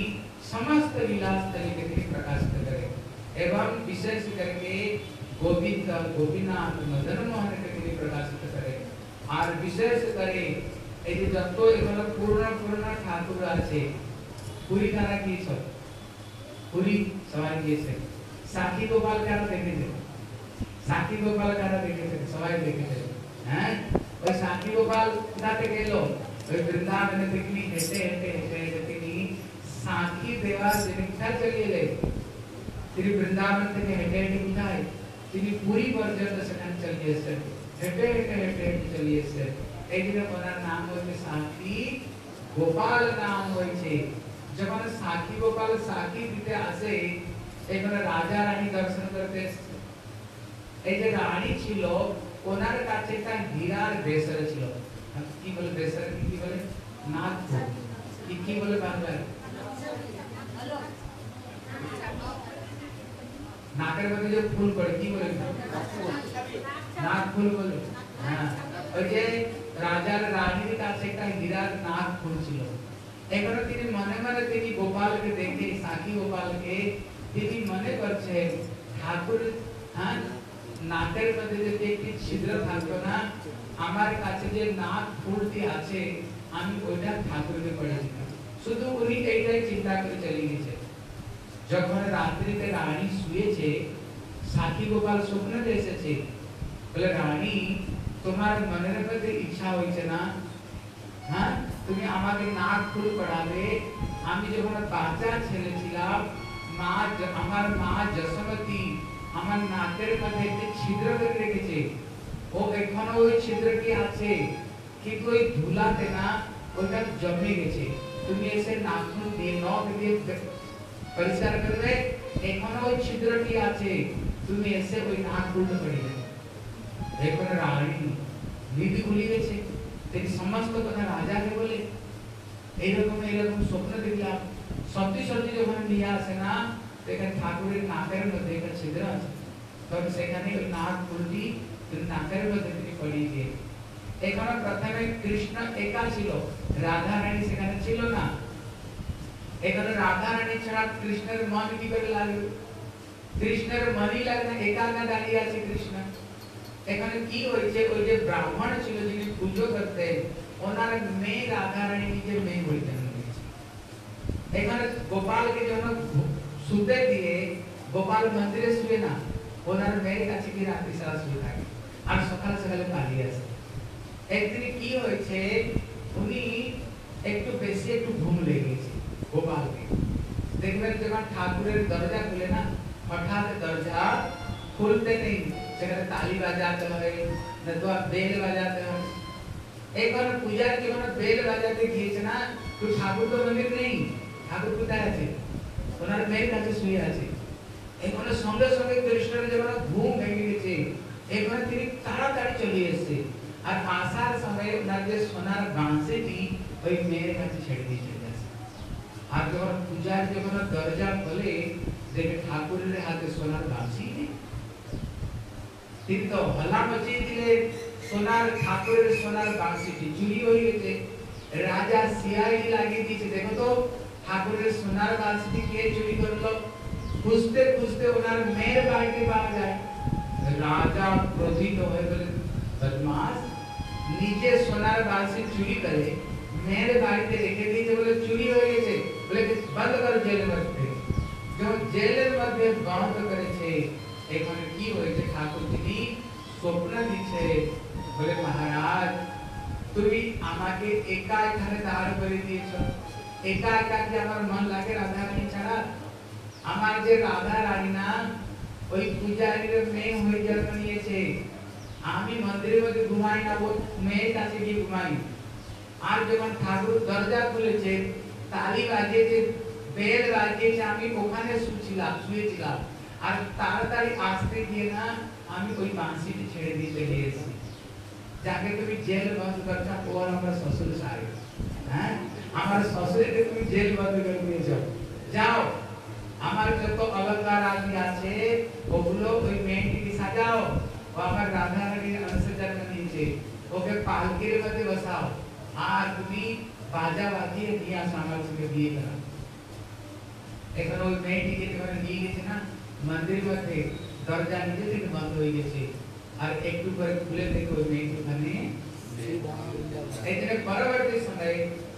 A: समस्त लीला स्थली के लिए प्रकाशित करे एवं विशेष करके गोविंद गोपीनाथ मदन मोहन के लिए प्रकाशित करे আর বিশেষ করে এই যে যত এগুলো পূর্ণ পূর্ণ ঠাকুর আছে পুরী তারা কি সব পুরী সবাই গিয়েছে সাক্ষী গোপাল কারা দেখেছে সাক্ষী গোপাল কারা দেখেছে সবাই দেখেছে হ্যাঁ ওই সাক্ষী গোপাল কোথা থেকে এলো ওই বৃন্দাবনে তিনি হেঁটে হেঁটে হেঁটে হেঁটে তিনি সাঁকি দেওয়ার জিনিসটা চলিয়ে এলেন তিনি বৃন্দাবন থেকে হেঁটে হেঁটে কোথায় তিনি পুরী পর্যন্ত সেখানে চলিয়ে এসেছেন হেঁটে হেঁটে হেঁটে হেঁটে চলিয়ে এসেছেন এই জন্য ওনার নাম হচ্ছে সাঁকি গোপাল নাম হয়েছে যখন সাকি গোপাল সাকি দিতে আসে এখানে রাজা রানী দর্শন করতে এসেছে এই যে রানী ছিল, ওনার কাছে একটা হীরার বেসর ছিল। কি বলে বেসর কি বলে? নাক কি কি বলে বাংলায়? নাকের মধ্যে যে ফুল পড়ে কি বলে? নাক ফুল বলে হ্যাঁ। ওই যে রাজার রানীর কাছে একটা হীরার নাক ফুল ছিল। এবারে তিনি মনে মনে তিনি গোপালকে দেখে, সাকি গোপালকে তিনি মনে করছেন, ঠাকুর হ্যাঁ নাকের মধ্যে যদি একটি ছিদ্র থাকতো না। আমার কাছে যে নাক ফুলটি আছে, আমি ওইটা ঠাকুরকে করে দিতাম শুধু উনি এইটাই চিন্তা করে চলে গেছে যখন রাত্রিতে রানী শুয়েছে সাথী গোপাল স্বপ্নতে এসেছে, বলে, রানী, তোমার মনের মধ্যে ইচ্ছা হয়েছে না? হ্যাঁ? তুমি আমাকে নাক ফুল করাবে আমি যখন বাচ্চা ছেলে ছিলাম, মা আমার মা যশোমতী আমার নাকের কাছে একটি ছিদ্র করে রেখেছে। ও এখনও ওই ছিদ্রটি আছে। কিন্তু ওই ধুলাতে না ওইটা জমে গেছে। তুমি এসে নাখুন দিয়ে নখ দিয়ে পরিষ্কার করবে, এখনও ওই ছিদ্রটি আছে। তুমি এসে ওই নাক ফুলটা করে দেবে এখন রানী নিধি ভুলে গেছে। তিনি সমস্ত কথা রাজাকে বলে, এইরকম এইরকম স্বপ্ন দেখলাম। সত্যি সত্যি যখন নিয়ে আসে না দেখেন ঠাকুরের নাকের মধ্যে একটা ছিদ্র আছে তখন সেখানে ওই নাক ফুলটি তিনি নাকের মধ্যে তিনি পড়িয়ে দিয়ে এখানে প্রথমে কৃষ্ণ একা ছিল রাধা রানী সেখানে ছিল না এখানে রাধা রানী ছাড়া কৃষ্ণের মন কি করে লাগবে কৃষ্ণের মনই লাগে না একা না দাঁড়িয়ে আছে কৃষ্ণ এখানে কি হয়েছে ওই যে ব্রাহ্মণ ছিল যিনি পুজো করতেন ওনার মেয়ে রাধা রানী নিজের মেয়ে হয়ে জন্ম নিয়েছে এখানে গোপালকে যখন শুতে দিয়ে গোপাল মন্দিরে শুয়ে না ওনার মেয়ের কাছে কি রাত্রি সারা শুয়ে থাকে আর সকালে সকালে পালিয়ে আসে একদিন কি হয়েছে উনি একটু বেশি একটু ঘুম লেগেছে গোপালকে দেখবেন যখন ঠাকুরের দরজা খুলে না হঠাৎ দরজা খুলতে নেই সেখানে তালি বাজাতে হয় নতুবা বেল বাজাতে হয় একবার পূজার মানে বেল বাজাতে গিয়েছে না তো ঠাকুর তো মন্দির নেই ঠাকুর কোথায় আছে ওনার মেয়ের কাছে শুয়ে আছে। এখানে সঙ্গে সঙ্গে কৃষ্ণের যখন ঘুম ভেঙে গেছে এখানে তিনি তাড়াতাড়ি চলে এসেছে। আর আসার সময় ওনার যে সোনার বাঁশিটি, ওই মেয়ের কাছে ছেড়ে দিয়ে চলে আসে। আর যখন পূজার যখন দরজা খোলে, দেখে ঠাকুরের হাতে সোনার বাঁশি তিনি তো হল্লা মচিয়ে দিলে, সোনার ঠাকুরের সোনার বাঁশিটি চুরি হয়ে গেছে। রাজা সিআইডি লাগিয়ে দিয়েছে। দেখো তো ঠাকুরের সোনার বাঁশিটি কে চুরি করলো খুঁজতে খুঁজতে ওনার মেয়ের বাড়িতে পাওয়া যায় রাজা ক্রোধিত হয়ে বলে বদমাস নিজে সোনার বাঁশি চুরি করে মেয়ের বাড়িতে রেখে দিয়েছে বলে চুরি হয়ে গেছে বলে বন্ধ করো জেলের মধ্যে যখন জেলের মধ্যে বন্ধ করেছে এখানে কি হয়েছে ঠাকুর তিনি স্বপ্ন দিচ্ছে বলে মহারাজ তুমি আমাকে একা এখানে দাঁড় করে দিয়েছো একা একা কি আমার মন লাগে রাধা রানী ছাড়া আমার যে রাধা রানী না ওই পূজারীর মেয়ে হয়ে জন্ম নিয়েছে আমি মন্দিরের মধ্যে ঘুমাই না ও মেয়ের কাছে গিয়ে ঘুমাই আর যখন ঠাকুর দরজা খুলেছে তালি বাজিয়েছে বেল বাজিয়েছে আমি ওখানে শুয়েছিলাম শুয়েছিলাম আর তাড়াতাড়ি আসতে গিয়ে না আমি ওই বাঁশিটি ছেড়ে দিয়ে চলে এসেছি যাকে তুমি জেল বন্ধ করছো ও আমার শ্বশুর সারে হ্যাঁ আমার শ্বশুরকে তুমি জেল বন্ধ করে দিয়েছো যাও আমার যত অলঙ্কার আদি আছে ওগুলো ওই মেয়েটিকে সাজাও ও আমার রাধা রানীর অংশ জন্ম নিয়েছে ওকে পালকির মধ্যে বসাও আর তুমি বাজা বাজিয়ে নিয়ে আসো আমার সঙ্গে বিয়ে করো এখন ওই মেয়েটিকে যখন নিয়ে গেছে না মন্দির মধ্যে দরজা নিজে থেকে বন্ধ হয়ে গেছে আর একটু করে খুলে দেখে ওই মেয়েটি ওখানে এই জন্য পরবর্তী সময়ে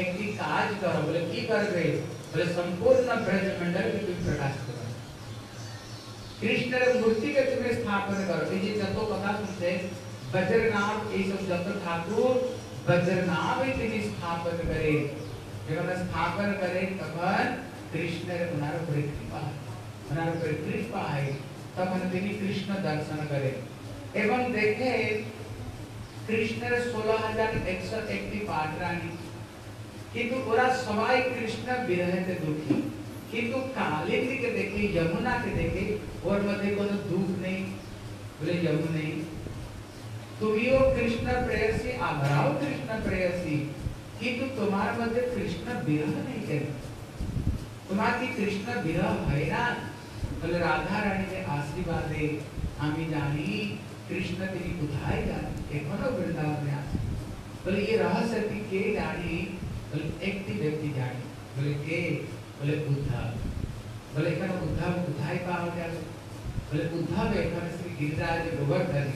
A: একটি কাজ করো বলে কি করবে বলে সম্পূর্ণ ব্রজমণ্ডলকে তুমি প্রকাশ করো কৃষ্ণের মূর্তিকে তুমি স্থাপন করো এই যে যত কথা শুনছে বজ্রনাথ এইসব যত ঠাকুর বজ্রনামে তিনি স্থাপন করে যখন স্থাপন করে তখন কৃষ্ণের ওনার উপরে কৃপা ওনার উপরে কৃপা হয় তখন তিনি কৃষ্ণ দর্শন করে এবং দেখে কৃষ্ণের ষোলো হাজার একশো একটি পাঠ রানী किंतु ओरा सवाई कृष्ण बिरहत दुखी, किंतु काले के देखे, यमुना के देखे, और मधे को दुख नहीं, बोले यमुना नहीं। तुमियो कृष्ण प्रेयसी आभराव कृष्ण प्रेयसी, किंतु तुम्हारे मधे कृष्ण विरह नहीं है। तुम्हारी कृष्ण विरह है ना बोले राधा रानी के आशीर्वाद दे हमी जानी, कृष्ण तेरी उधाई जानी बार वृंदावन में बोले ये रहस्य के जानी বলে একটি ব্যক্তি জানি বলে কে বলে উদ্ধব বলে এখানে উদ্ধব কোথায় পাওয়া যাবে বলে উদ্ধব এখানে শ্রী গিরিরাজ গোবর্ধন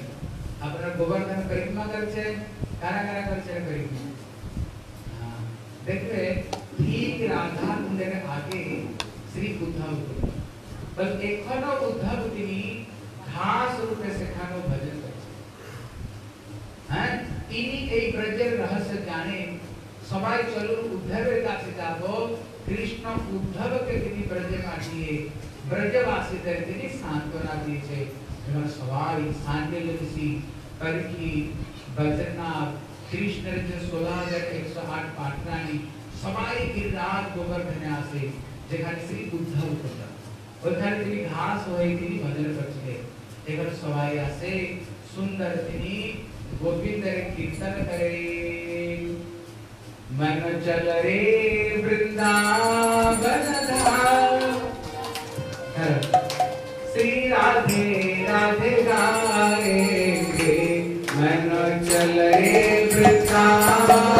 A: আপনারা গোবর্ধন পরিক্রমা করছেন কারা কারা করছেন পরিক্রমা হ্যাঁ, দেখবে ঠিক রাধা কুণ্ডের আগে শ্রী উদ্ধব বল এখনো উদ্ধব তিনি ঘাস রূপে সেখানে ভজন করছেন হ্যাঁ তিনি এই ব্রজের রহস্য জানেন সবাই চলুন উদ্ধবের কাছে যাব কৃষ্ণ উদ্ধবকে তিনি ব্রজে পাঠিয়ে ব্রজবাসীদের তিনি সান্ত্বনা দিয়েছে এবং সবাই সান্ডেল ঋষি পরীক্ষি বজ্রনাথ কৃষ্ণের যে ষোলো হাজার একশো আট পাটরানি সবাই গিরিরাজ গোবর্ধনে আসে যেখানে শ্রী উদ্ধব কথা ওখানে তিনি ঘাস হয়ে তিনি ভজন করছিলেন এখানে সবাই আসে সুন্দর তিনি গোবিন্দের কীর্তন করে मन चल रे वृंदावन श्री राधे राधे गाएँगे मन चल रे वृंदावन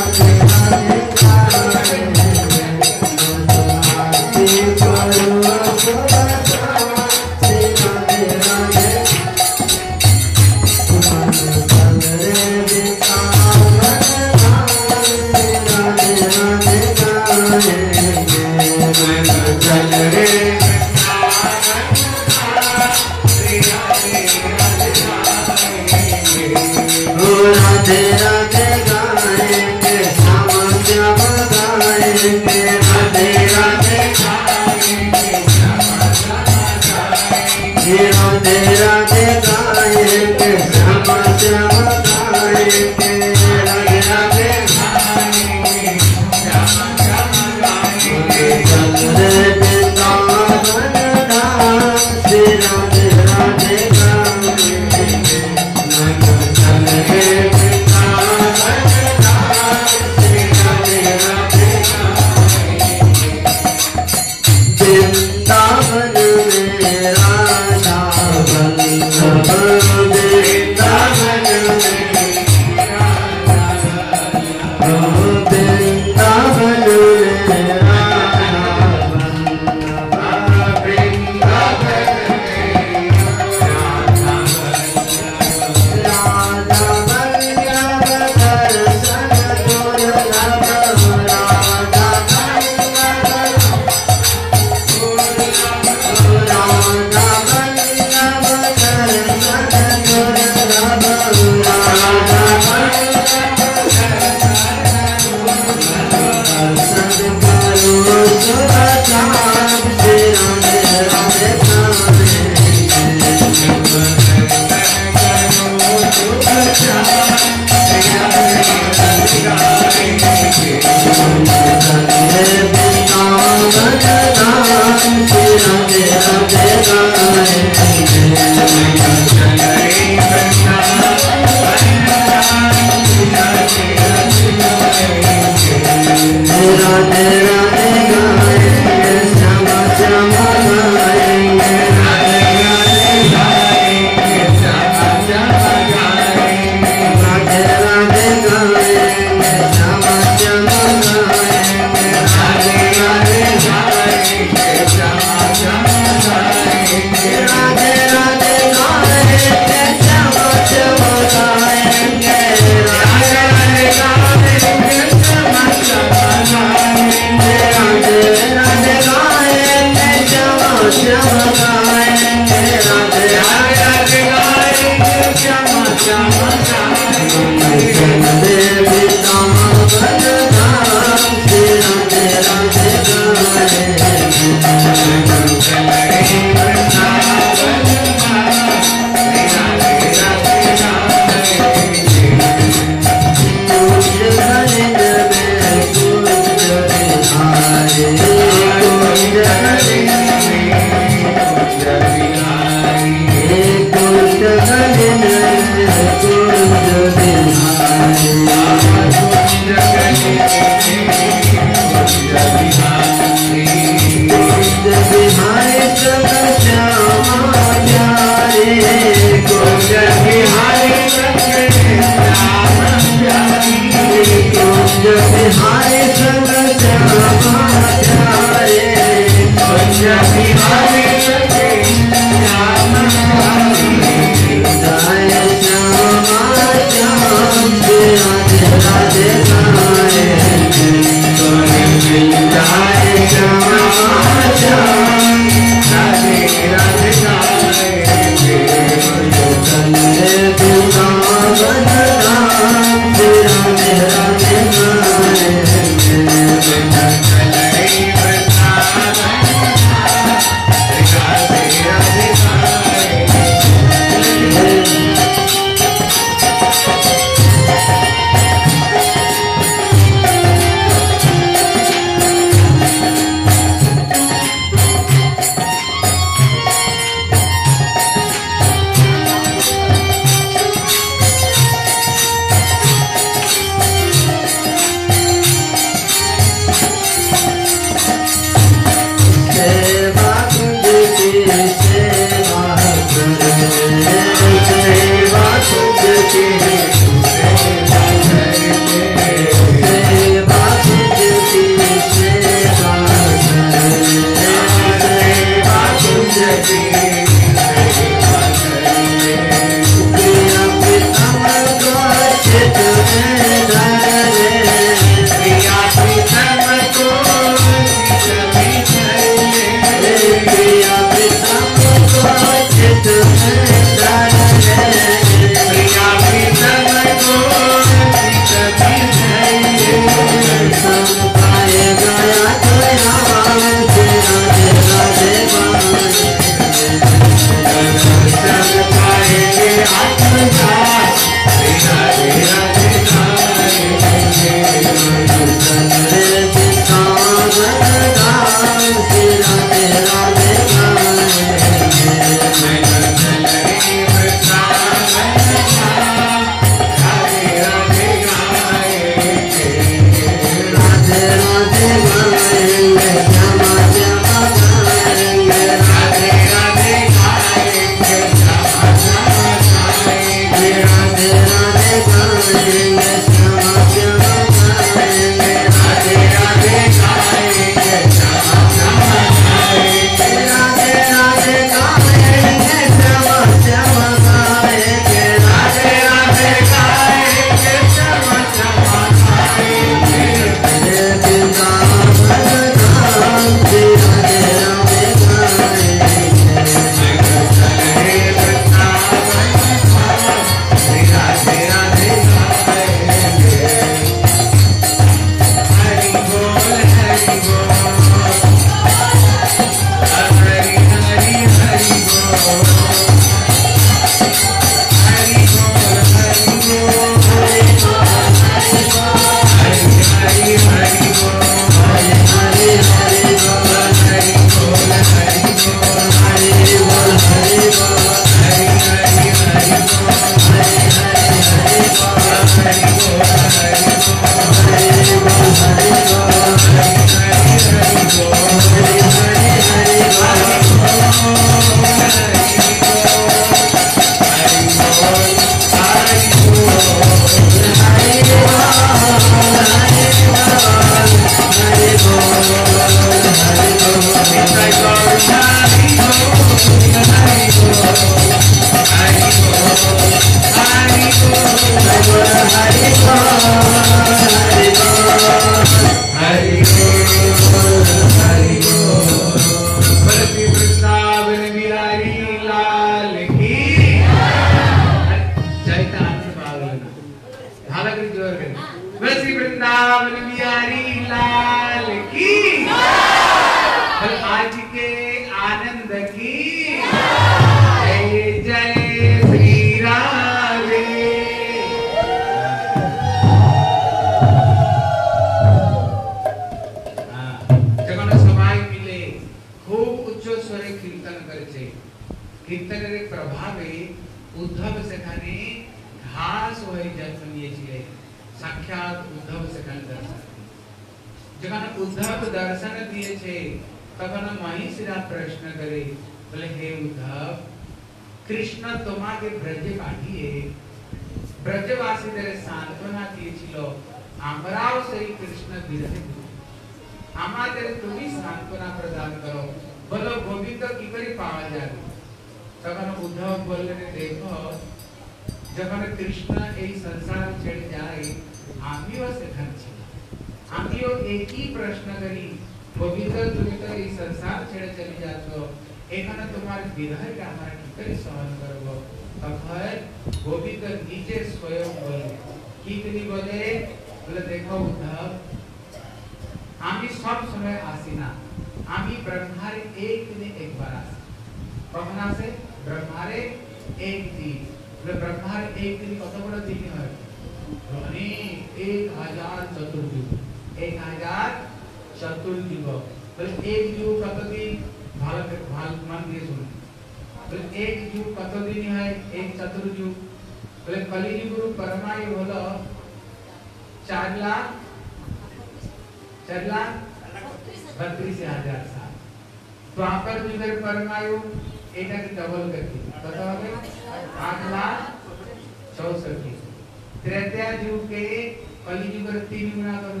A: কলি যুগের তিন গুণা করো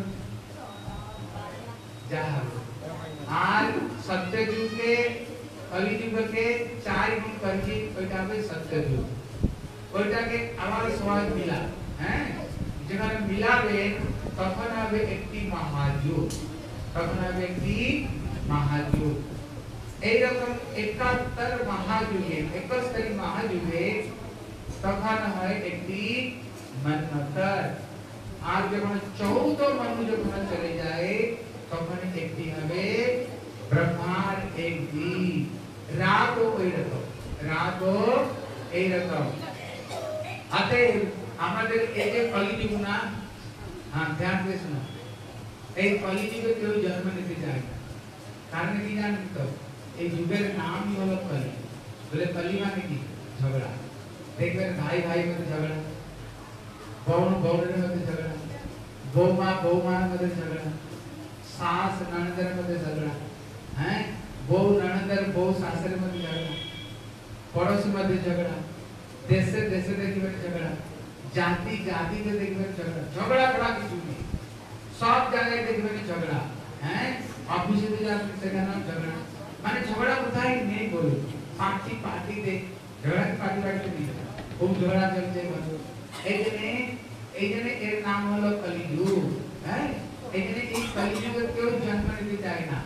A: যা হবে আর সত্য যুগে কলি যুগকে চার গুণ করছি ওইটা হবে সত্য যুগ ওইটাকে আবার সমাজ মিলা হ্যাঁ যেখানে মিলাবে তখন হবে একটি মহাযুগ তখন হবে একটি মহাযুগ এইরকম একাত্তর মহাযুগে একস্তরী মহাযুগে তখন হয় একটি মন্বন্তর আর যখন চৌদ্দ মনু যখন চলে যায় তখন একটি হবে ব্রহ্মার একটি রাতও ওই রকম রাতও এই রকম অতএব আমাদের এই যে কলিযুগ না হ্যাঁ ধ্যান দিয়ে শোনো এই কলিযুগে কেউ জন্ম নিতে চায় না কারণ কি জানেন তো এই যুগের নামই হলো কলি বলে কলি মানে কি ঝগড়া দেখবেন ভাই ভাই মধ্যে ঝগড়া बहुन බවුණන මැද झगड़ा बौमा बौमान मध्य झगड़ा सास ननंदर मध्य झगड़ा हैं? बहू ननंदर बहू सासरे मध्य झगड़ा पड़ोसी मध्य झगड़ा. देश से देश देखिबे झगड़ा. जाति जाति के देखिबे झगड़ा. झगड़ा बड़ा किसी नहीं सब जगह देखिबे झगड़ा. हैं? ऑफ़िस में जाके सेखाना झगड़ा. माने झगड़ा होता ही नहीं बोले पार्टी पार्टी दे झगड़ा पार्टी पार्टी दे तुम झगड़ा चलते हैं बनो এই জন্য এই জন্য এর নাম হলো কলিযুগ হ্যাঁ এই জন্য এই কলিযুগে কেউ জন্ম নিতে চায় না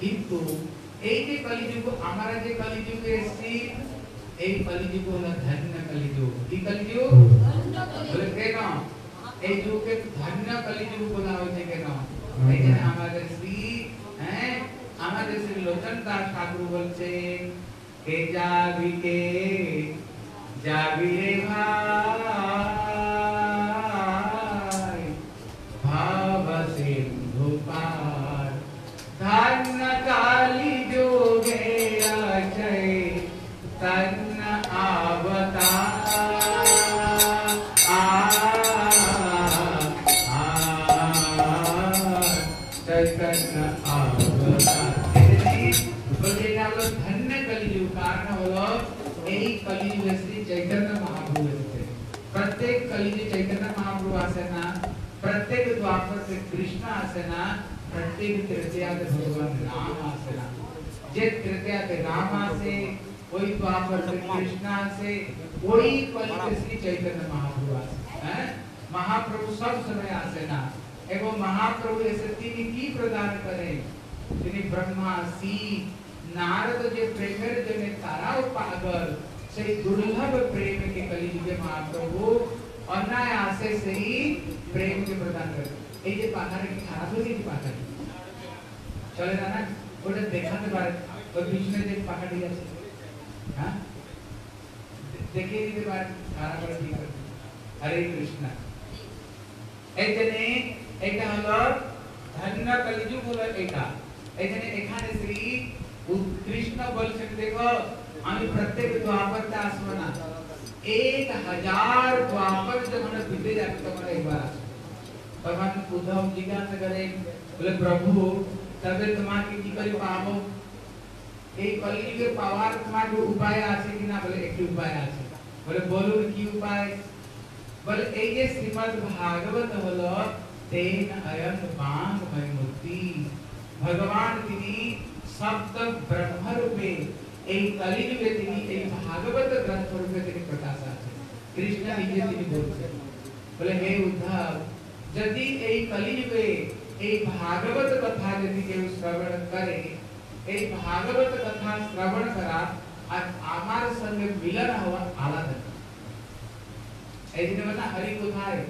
A: কিন্তু এই যে কলিযুগ আমরা যে কলিযুগে এসেছি এই কলিযুগ হলো ধন্য কলিযুগ কি কলিযুগ বলে কেন এই যুগকে ধন্য কলিযুগ বলা হয়েছে কেন এই জন্য আমাদের শ্রী হ্যাঁ আমাদের শ্রী লোচন দাস ঠাকুর বলছেন কে যাবি কে যাবি রে ভাই काली जोगे अचय तन्न आवता धन्य कलियुग चैतन्य महाप्रभु प्रत्येक कलियुग चैतन्य महाप्रभु आसे प्रत्येक द्वापर से कृष्ण आसेना अंतिम तृतीया के भगवत नाम आसना जिस तृतीया के नाम आसे वही पाप कृष्णा से वही पल श्री चैतन्य महाप्रभु आसे महाप्रभु सब समय आसेना एवं महाप्रभु ऐसे तीन की प्रदान करें तिनी ब्रह्मा सी नारद जे प्रेमर जने तारा पागल से दुर्लभ प्रेम के कलियुग महाप्रभु अनायासे से ही प्रेम के प्रदान करते এই যে পাখাটাকে খারাপ হয়ে গেছে পাখাটি চলে না না ওটা দেখাতে পারে ওই পিছনে যে পাখাটি আছে হ্যাঁ দেখিয়ে দিতে পারে খারাপ হলে ঠিক আছে হরে কৃষ্ণ এইখানে এটা হলো ধন্য কলিযুগ হলো এটা এখানে এখানে শ্রী কৃষ্ণ বলছেন দেখো আমি প্রত্যেক দ্বাপর দাস বানা এক হাজার দ্বাপর যখন বিতে যাবে তখন একবার আসবে भगवान उद्धव जिज्ञासा करे बोले प्रभु तबे तुम्हार की की करी पाबो ए कली के पावर तुम्हार को उपाय आसे कि ना बोले एक उपाय आसे बोले बोलो की उपाय बोले ए जे श्रीमद् भागवत बोलो तेन अयम बाँध मयमुक्ति भगवान की सप्त ब्रह्म रूपे ए कली के तिनी ए भागवत ग्रंथ रूपे तिनी प्रकाश आसे कृष्ण विजय तिनी बोलते बोले हे उद्धव যদি এই কলিযুগে এই ভাগবত কথা যদি কেউ শ্রবণ করে এই ভাগবত কথা শ্রবণ করা আর আমার সঙ্গে মিলন হওয়া আলাদা এই জন্য বলে হরি কোথায়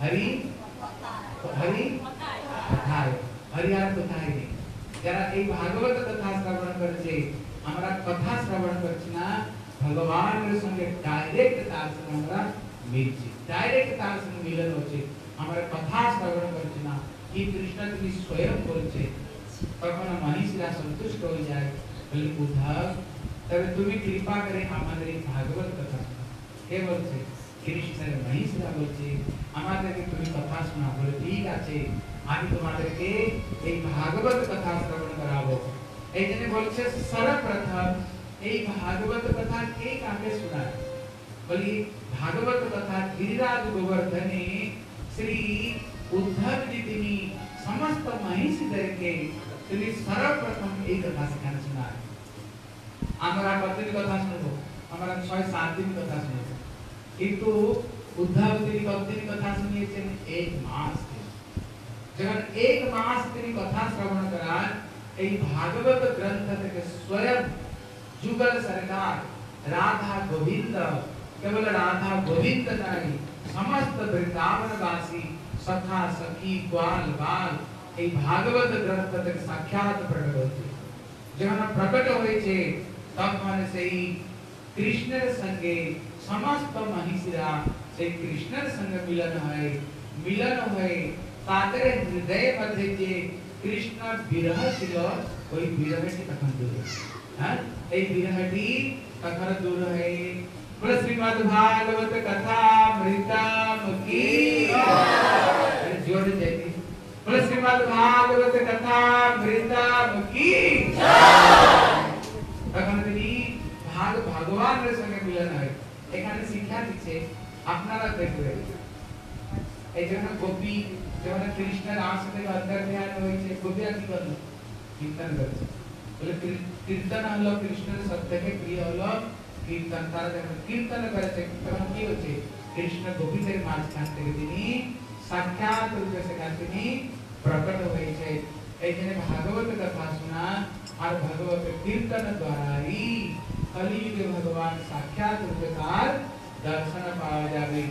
A: হরি হরি কোথায় হরি আর কোথায় নেই যারা এই ভাগবত কথা শ্রবণ করছে আমরা কথা শ্রবণ করছি না ভগবানের সঙ্গে ডাইরেক্ট তার সঙ্গে আমরা মিলছি ডাইরেক্ট তার সঙ্গে মিলন হচ্ছে আমরা কথা শ্রবণ করছি না কি কৃষ্ণ তিনি স্বয়ং বলছে তখন মনীষীরা সন্তুষ্ট হয়ে যায় বলে উদ্ধব তবে তুমি কৃপা করে আমাদের এই ভাগবত কথা শোনাও। কে বলছে কৃষ্ণের মহিষীরা বলছে আমাদেরকে তুমি কথা শোনা বলে ঠিক আছে আমি তোমাদেরকে এই ভাগবত কথা শ্রবণ করাবো এই জন্য বলছে সর্বপ্রথম এই ভাগবত কথা কে কাকে শোনায় বলি ভাগবত কথা গিরিরাজ গোবর্ধনে श्री उद्धव ಶ್ರೀ उद्धवदिनी समस्त महिषी दर के श्री सर्वप्रथम एक कथा सिखाने सुना है हमारा कति दिन कथा सुनो हमारा 6 7 दिन कथा सुनो किंतु उद्धव जी की कति दिन कथा सुनिए चल एक मास के जब एक मास के लिए कथा श्रवण करा एक भागवत ग्रंथ थे के स्वयं जुगल सरकार, राधा गोविंद, केवल राधा गोविंद नहीं ಸಮಸ್ತ ವೃಂದಾವನವಾಸಿ ಸಖಾ ಸಖಿ ಗ್ವಾಲ್ ಬಾಲ್ એ ભાગવત ગ્રંથ તક સાક્ષાત પ્રગટ હોય છે જેમાં પ્રગટ હોય છે તમ અને સહી કૃષ્ણ સંગે સમસ્ત મહિષિરા સે કૃષ્ણ સંગ મિલન હોય મિલન હોય તાતરે હૃદય મધ્ય જે કૃષ્ણ વિરહ શિલ કોઈ વિરહ કે તખન દૂર હા એ વિરહથી તખન દૂર હોય কি তখন তিনি ভাগ ভগবানের সঙ্গে মিলন হয় এখানে শিক্ষা দিচ্ছে আপনারা দেখবেন এই জন্য গোপী যখন কৃষ্ণের আসনে অন্তর্ধান হয়েছে গোপীরা কি করল কীর্তন করেছে। বলে কীর্তন হলো কৃষ্ণের সব থেকে প্রিয় হলো কীর্তন তারা যখন কীর্তন করেছে তখন কি হচ্ছে কৃষ্ণ গোপীদের মাঝখান থেকে তিনি সাক্ষাৎ রূপে সেখানে তিনি প্রকট হয়েছে এই জন্য ভাগবত কথা শোনা আর ভগবত কীর্তন দ্বারাই কলিযুগে ভগবান সাক্ষাৎ রূপে তার দর্শন পাওয়া যাবে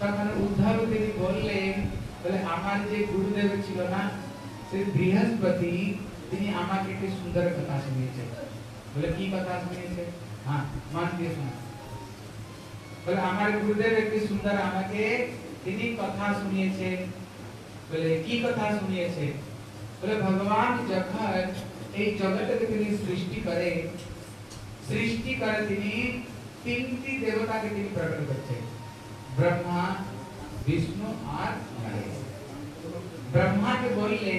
A: তখন উদ্ধব তিনি বললেন বলে আমার যে গুরুদেব ছিল না সেই বৃহস্পতি তিনি আমাকে একটি সুন্দর কথা শুনিয়েছে বলে কি কথা শুনিয়েছে हाँ मन के सुना। बोले, हमारे गुरुदेव इतनी सुंदर आमाके तिनी कथा सुनिए छे बोले, की कथा सुनिए छे बोले, भगवान जखन ए जगत के तिनी सृष्टि करे। सृष्टि करे तिनी तीन ती देवता के तिनी प्रकट करते। ब्रह्मा, विष्णु और महेश ब्रह्मा के बोले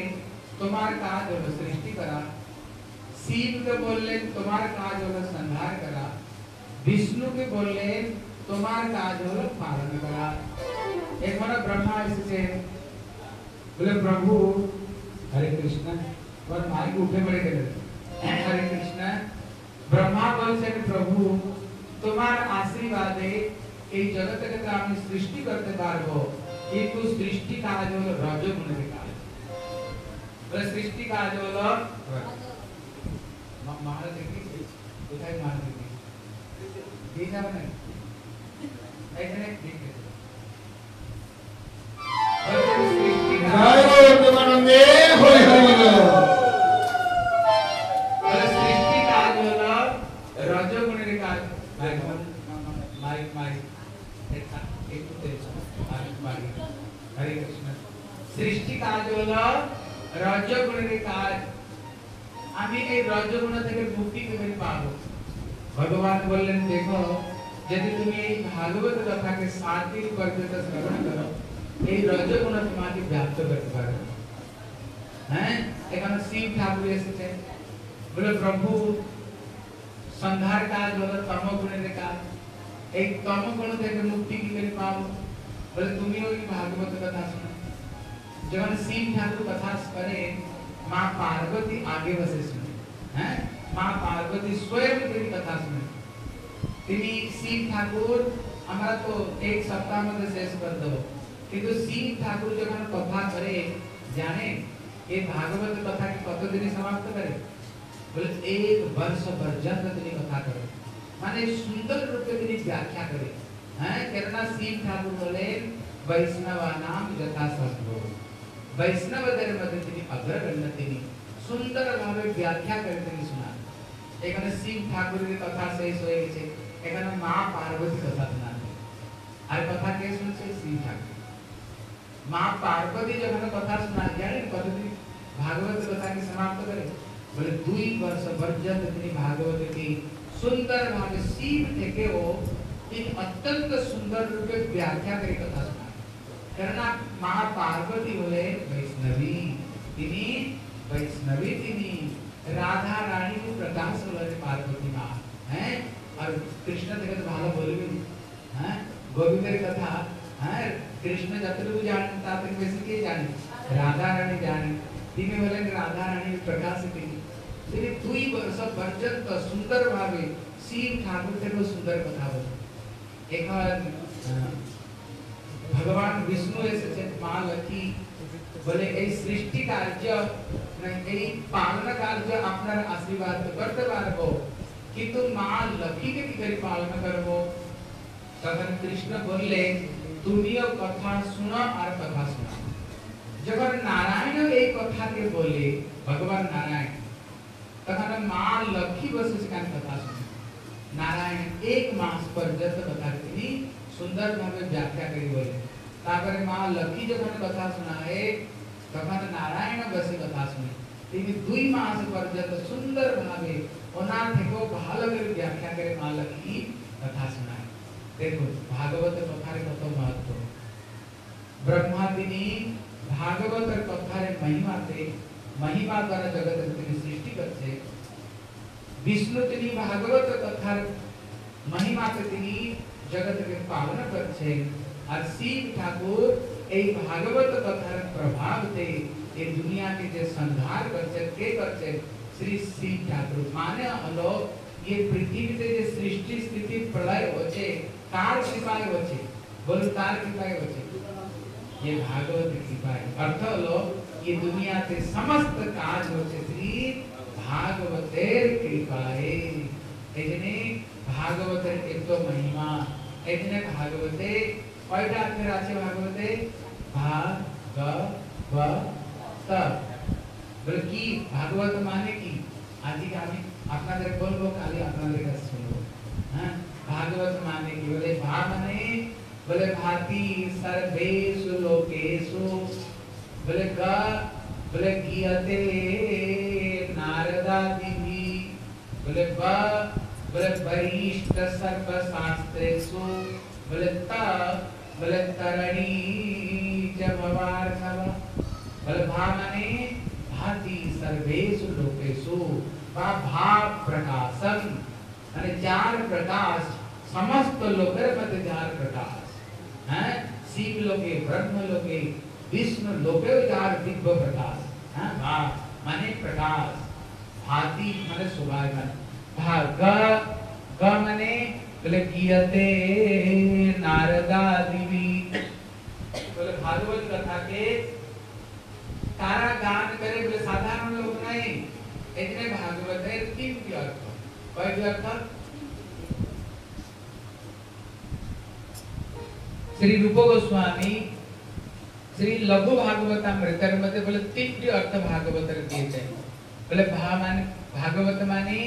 A: तुम्हारे कहा जो सृष्टि करा शिव के बोलने, तुम्हारे काज हो संहार करा। विष्णु के बोलने, तुम्हारे काज हो पालन करा। एक बार ब्रह्मा इससे बोले, प्रभु, हरे कृष्णा और माइक उठे बड़े गए हरे कृष्णा, ब्रह्मा बोल से प्रभु, तुम्हारे आशीर्वाद है ये जगत के कारण सृष्टि करते बार हो। ये तो सृष्टि का जो रजो गुण के काज सृष्टि काज होला মারা দেখিয়েছি কোথায় মারা দেখিয়েছি দিয়ে যাবে না এখানে দেখবে সৃষ্টি কাজ হল রজগুণের কাজ আমি এই রজগুণ থেকে মুক্তি কিভাবে পাবো ভগবান বললেন দেখো যদি তুমি এই ভাগবত কথাকে সাত দিন পর্যন্ত শ্রবণ করো এই রজগুণ তোমাকে ব্যাপ্ত করতে পারবে হ্যাঁ এখানে শিব ঠাকুর এসেছে বলে প্রভু সন্ধ্যার কাজ হলো তমগুণের কাজ এই তমগুণ থেকে মুক্তি কি করে পাবো বলে তুমি ওই ভাগবত কথা শোনো যখন শিব ঠাকুর কথা করে माँ पार्वती आगे बसे सुने, हैं? माँ पार्वती स्वयं तेरी कथा सुने। तिनी शिव ठाकुर, हमारा तो एक सप्ताह में तो शेष कर दो। किंतु शिव ठाकुर जब हम कथा करे, जाने, ये भागवत कथा की कत दिन समाप्त करे? बोले, एक वर्ष पर्यंत तिनी कथा करे। माने सुंदर रूप से तिनी व्याख्या करे। हैं? करना शिव ठाकुर बोले, वैष्णवा नाम यथा संभव। মধ্যে তিনি অগ্রগণ্য তিনি সুন্দর ভাবে ব্যাখ্যা করে তিনি শোনান এখানে শিব ঠাকুরের কথা শেষ হয়ে গেছে এখানে মা পার্বতী কথা শোনান আর কথা কে শুনছে শিব ঠাকুর মা পার্বতী যখন কথা শোনা জানেন কতদিন ভাগবত কথা কি समाप्त করে বলে দুই বর্ষ পর্যন্ত তিনি ভাগবত কি সুন্দর ভাবে শিব থেকে ও তিনি অত্যন্ত সুন্দর রূপে ব্যাখ্যা করে কথা শোনা करना माँ पार्वती बोले वैष्णवी, तिनी वैष्णवी तिनी, राधा रानी को प्रकाश बोले पार्वती माँ हैं? और कृष्ण जगत भाला बोले भी हैं? गोविंद कथा, हैं? कृष्ण जतलू जाने तातक वैसे के जाने, राधा रानी जाने तिमी बोले राधा रानी प्रकाश तिनी तेरे तू ही सब का सुंदर भावे शिव ठाकुर तेरे को सुंदर कथा बोले एक बार हाँ। আহ, ভগবান বিষ্ণু এসেছেন মা লক্ষ্মী বলে এই সৃষ্টি কার্য মানে এই পালন কার্য আপনার আশীর্বাদ করতে পারবো কিন্তু মা লক্ষ্মীকে কি করে পালন করবো তখন কৃষ্ণ বললে তুমিও কথা শুনো আর কথা শোনাও যখন নারায়ণ এই কথাকে বলে ভগবান নারায়ণ তখন মা লক্ষ্মী বসে সেখানে কথা শুনে নারায়ণ এক মাস পর্যন্ত কথা তিনি সুন্দর ভাবে ব্যাখ্যা করে বলে তারপরে মা লক্ষ্মী যখন কথা শোনায় তখন নারায়ণ বসে কথা শুনে তিনি দুই মাস পর্যন্ত সুন্দর ভাবে ওনার থেকেও ভালো করে ব্যাখ্যা করে মা লক্ষ্মী কথা শোনায় দেখুন ভাগবত কথার কত মহত্ব ব্রহ্মা তিনি ভাগবতের কথার মহিমাতে মহিমা দ্বারা জগতের তিনি সৃষ্টি করছে বিষ্ণু তিনি ভাগবত কথার মহিমাতে তিনি জগৎকে পালন করছেন আর শিব ঠাকুর এই ভাগবত কথার প্রভাবতে এই দুনিয়াকে যে সংহার করছেন কে করছেন শ্রী শিব ঠাকুর মানে হলো ये পৃথিবীতে যে সৃষ্টি স্থিতি প্রলয় হচ্ছে কার কৃপায় হচ্ছে বলুন কার কৃপায় হচ্ছে ये भागवत कृपाय अर्थ হলো ये দুনিয়াতে সমস্ত কাজ হচ্ছে শ্রী ভাগবতের কৃপায় এজন্য ভাগবতের এত মহিমা එදින භාගවතේ කොයිට අක්ෂර আছে භාගවතේ ভাগবত বলে কি ভাগবত মানে কি আজকে আমি আপনাদের বলবো কালি আপনাদের কাছে শুনবো হ্যাঁ ভাগবত মানে কি বলে ভা মানে বলে ভাতি সর্বেষু লোকেষু বলে গ বলে গিয়তে নারদাদিহি বলে ব बोले वरिष्ठ सर्व शास्त्रेषु बोले त बोले तरणी जवार्थम बोले भामने भाति सर्वेषु लोकेषु वा भाव प्रकाशम अरे चार प्रकाश, समस्त लोकर मत चार प्रकाश। हैं? शिव लोके ब्रह्म लोके विष्णु लोके चार दिव्य प्रकाश। हैं? वा माने प्रकाश। भाति माने सुभागन भाग ग मने नारदा देवी बोले भागवत कथा के तारा गान करे, बोले साधारण लोग नहीं, इतने भागवत है तीन के अर्थ कई के अर्थ श्री रूप गोस्वामी, श्री लघु भागवत अमृतर मध्य बोले तीन अर्थ भागवत दिए बोले भा मान भागवत माने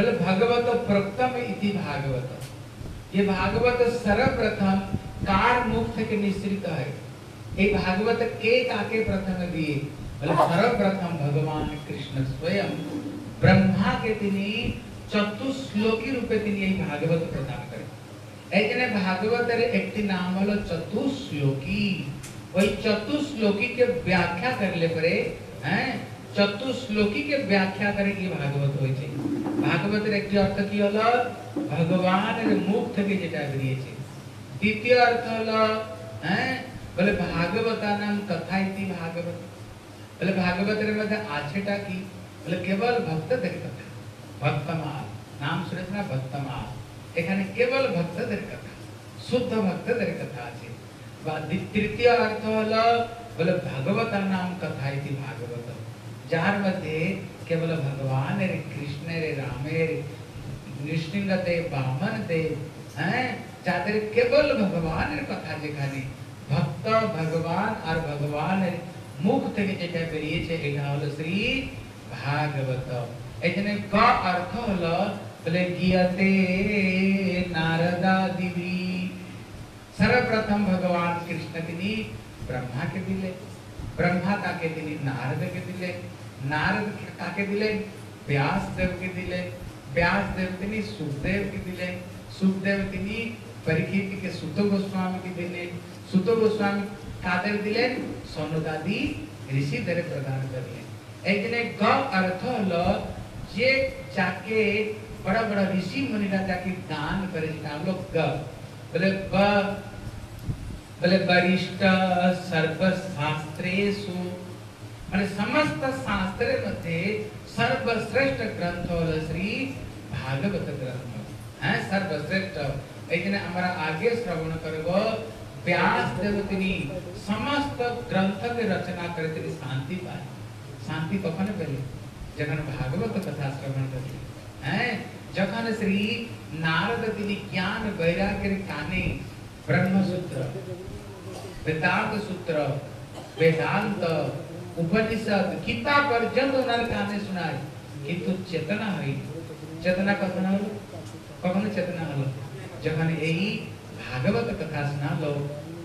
A: बोले भगवत प्रथम इति भागवत। ये भागवत सर्वप्रथम कार मुक्त के निश्चित है। ये भागवत के काके प्रथम दिए। बोले, सर्वप्रथम भगवान कृष्ण स्वयं ब्रह्मा के तिनी चतुश्लोकी रूपे तिनी ये भागवत प्रदान करे। ऐसे भागवत रे एक नाम এইখানে ভাগবতের একটি নাম হলো চতুশ্লোকী ওই চতুশ্লোকীকে ব্যাখ্যা করলে পরে হ্যাঁ চতুশ্লোকীকে ব্যাখ্যা করে কি ভাগবত হয়েছে ভাগবতের একটি অর্থ কি হলো ভগবানের মুখ থেকে যেটা বেরিয়েছে দ্বিতীয় অর্থ হলো হ্যাঁ বলে ভাগবতা নাম কথা ইতি ভাগবত বলে ভাগবতের মধ্যে আছেটা কি বলে কেবল ভক্তদের কথা ভক্তমাল নাম শুনেছে না ভক্তমাল এখানে কেবল ভক্তদের কথা শুদ্ধ ভক্তদের কথা আছে বা দ্বি- তৃতীয় অর্থ হলো বলে ভগবতার নাম কথা ইতি ভাগবত যার মধ্যে কেবল ভগবানের কৃষ্ণের রামের নৃসিংহদেব বামন দেব হ্যাঁ যাদের কেবল ভগবানের কথা যেখানে ভক্ত ভগবান আর ভগবানের মুখ থেকে যেটা বেরিয়েছে এটা হলো শ্রী ভাগবত এখানে ক অর্থ হলো বলে গিয়তে নারদা দিবি सर्वप्रथम भगवान कृष्ण তিনি ব্রহ্মাকে দিলেন ব্রহ্মা তাকে नारद काके दिले, व्यास देव के दिले, व्यास देव के देवतेनी सुखदेव के दिले सुखदेवतेनी परीक्षित के सुत गोस्वामी के दिले, सुत गोस्वामी कादर दिले, सनदादी ऋषि दरे प्रदान कर करले। एक ने ग अर्थ हलो जे चाके बड़ा बड़ा ऋषि मुनिरा जाके दान करे हम लोग ग। बोले, ब। बोले वरिष्ठ सर्वशास्त्रेषु समस्त સમસ્ત શાસ્ત્ર सर्वश्रेष्ठ ग्रंथ ગ્રંથોલ શ્રી ભાગવત ગ્રંથ. હે, સર્વશ્રેષ્ઠ. એટલે અમારા આગે શ્રવણ કરવો व्यास देवतनी समस्त ग्रंथ के रचना करते शांति पाए शांति कखन पेले जखन भागवत कथा श्रवण करी हैं जखन श्री नारद तिनी ज्ञान वैराग्य काने ब्रह्म सूत्र वेदांत सूत्र वेदांत उपनिषद गीता পর্যন্ত ওনার কানে শোনায় কিন্তু চেতনা হয় চেতনা কখন হলো কখনো চেতনা হলো যখন এই ভাগবত কথা শোনালো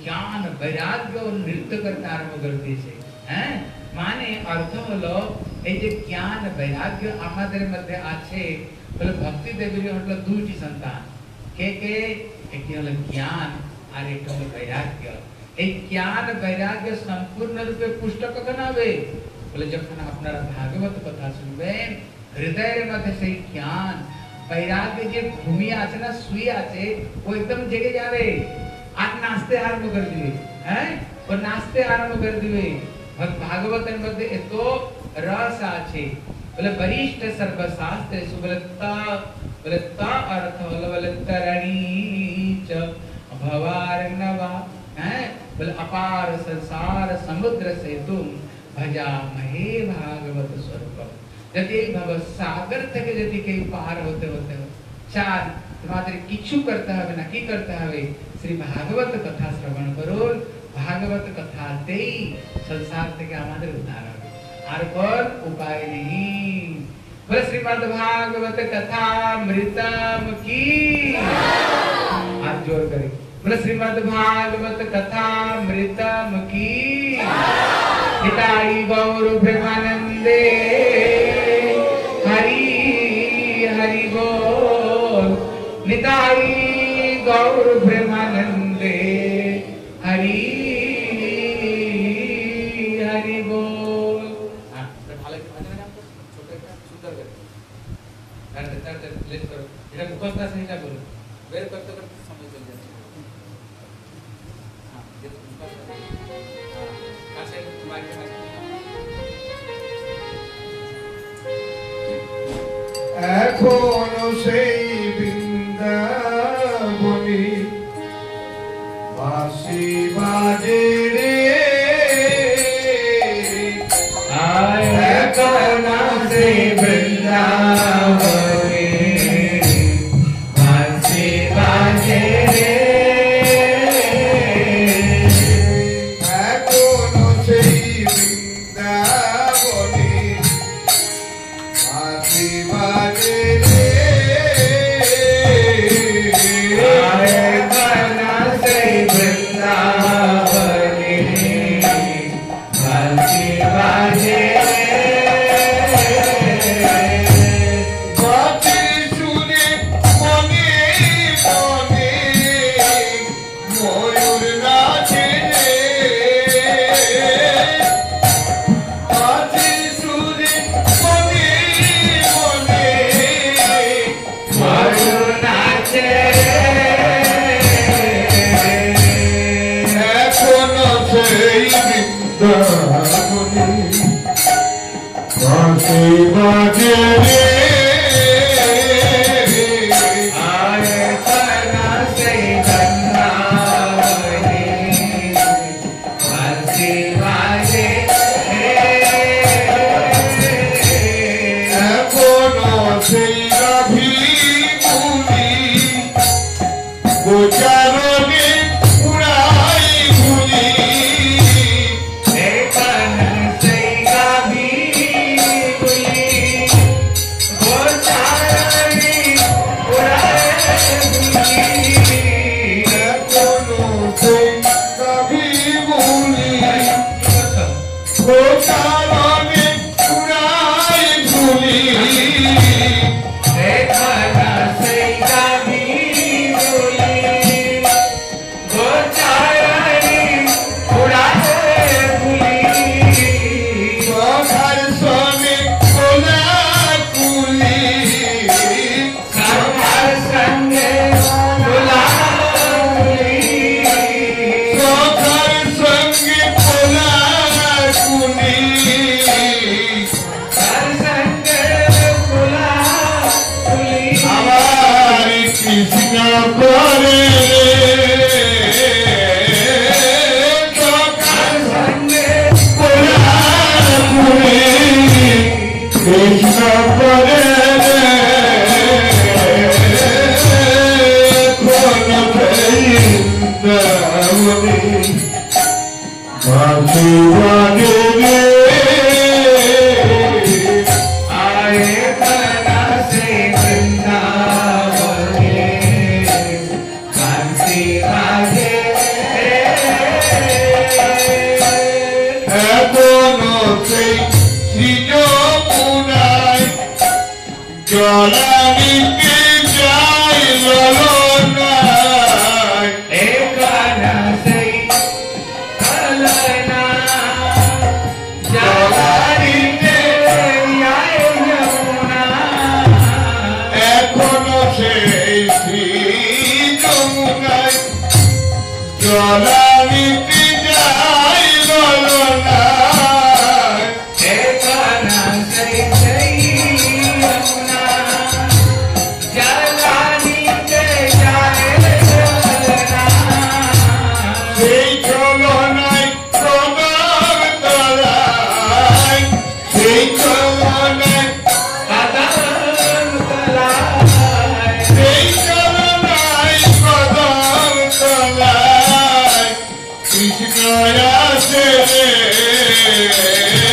A: জ্ঞান বৈরাগ্য ও নৃত্য করতে আরম্ভ করে দিয়েছে হ্যাঁ মানে অর্থ হলো এই যে জ্ঞান বৈরাগ্য আমাদের মধ্যে আছে বলে ভক্তি দেবীর হলো দুইটি সন্তান কে কে একটি হলো জ্ঞান আর একটি হলো বৈরাগ্য এই জ্ঞান বৈরাগ্য সম্পূর্ণ রূপে পুস্তক গণাবে বলে যখন আপনারা ভাগবত কথা শুনবেন হৃদয়ের মধ্যে সেই জ্ঞান বৈরাগ্য যে ঘুমিয়ে আছে না শুয়ে আছে ও একদম জেগে যাবে আর নাচতে আরম্ভ করে দিবে হ্যাঁ ও নাচতে আরম্ভ করে দিবে ভাগবতের মধ্যে এত রস আছে বলে বরিষ্ঠ সর্বশাস্ত্রে বলে তা বলে তা অর্থ বলে বলে তরণী চ ভবার নবা हैं बोले अपार संसार समुद्र से तुम भजा महे भागवत स्वरूप যদি এই ভব সাগর থেকে যদি কেউ পার হতে হতে চান তোমাদের কিছু করতে হবে না কি করতে হবে শ্রী ভাগবত কথা শ্রবণ করুন ভাগবত কথাতেই সংসার থেকে আমাদের উদ্ধার হবে আর কোন উপায় নেই বলে শ্রীমদ ভাগবত কথা মৃতম কি हाथ जोड़ करे बोले श्रीमद भागवत कथा मृतम की हिताई गौर ब्रह्मानंदे हरि हरि बोल निताई गौर ब्रह्मानंदे
B: বাঁশি
A: Yeah, yeah, yeah.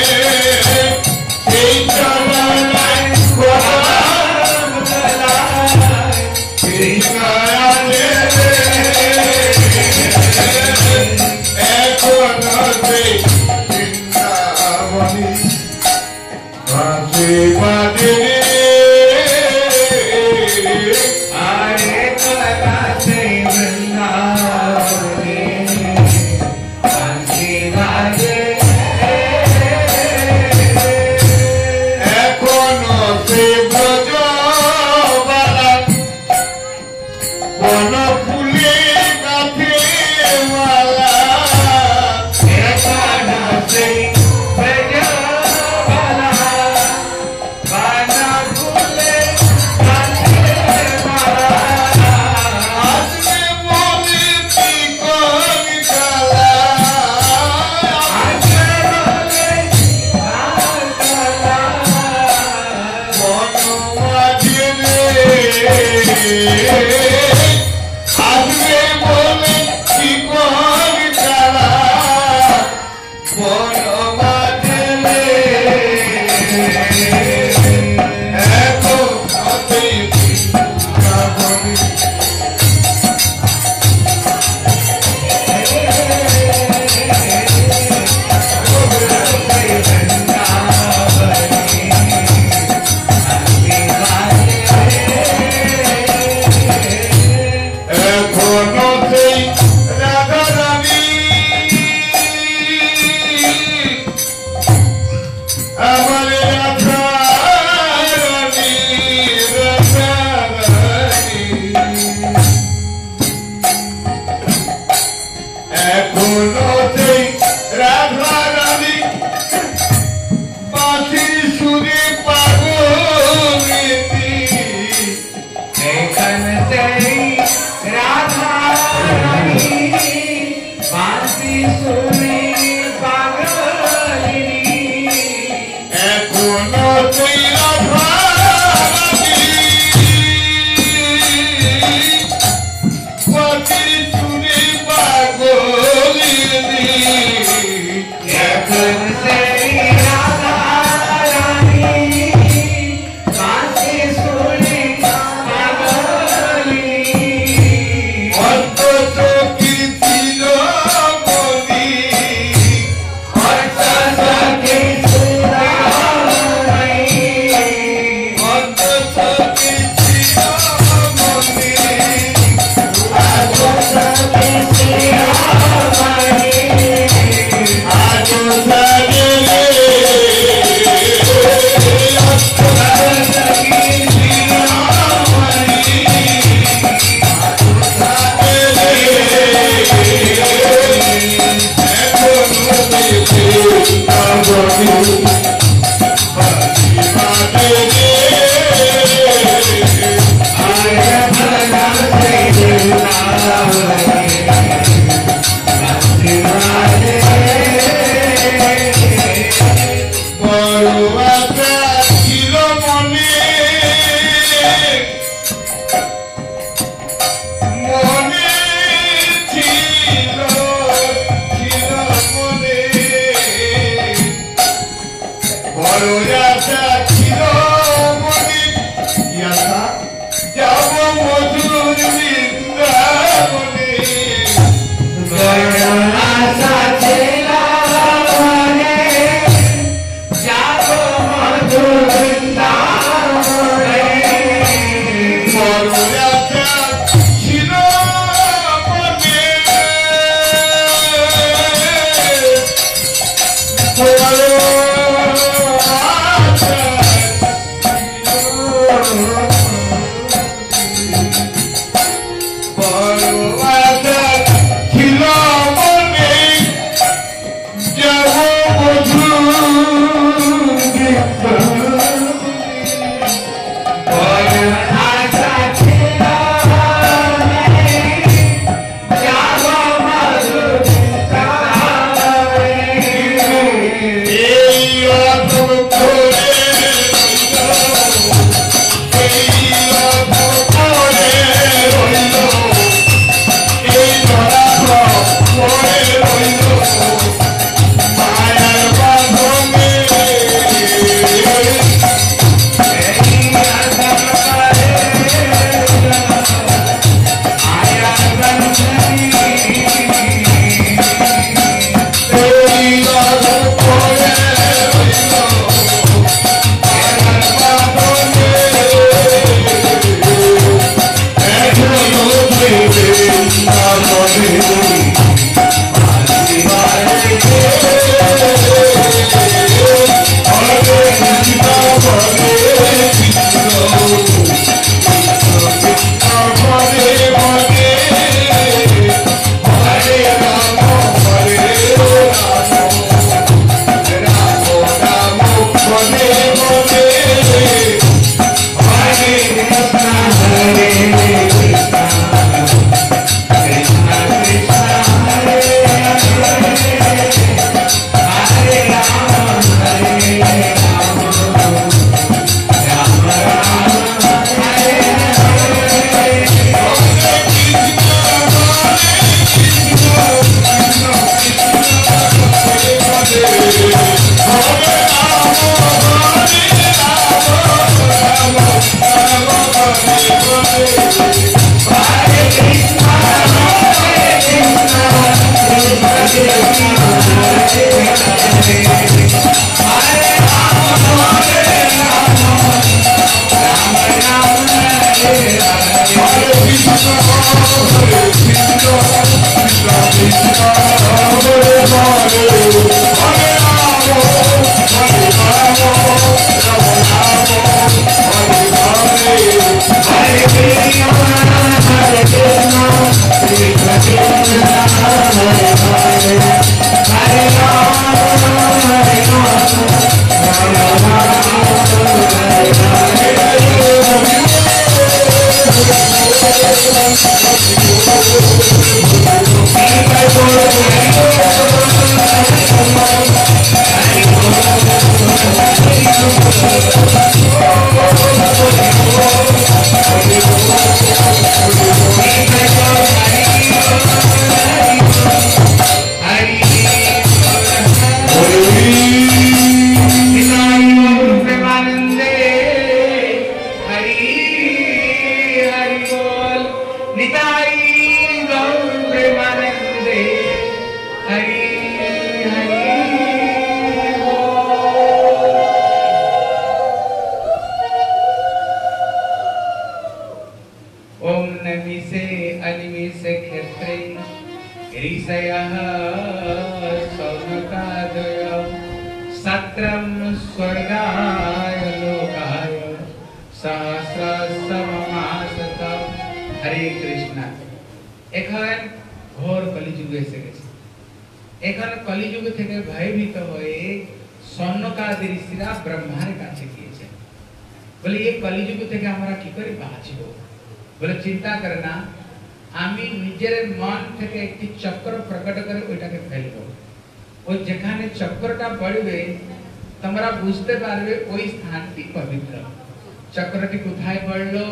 A: পবিত্র চক্রটি কোথায় পড়লো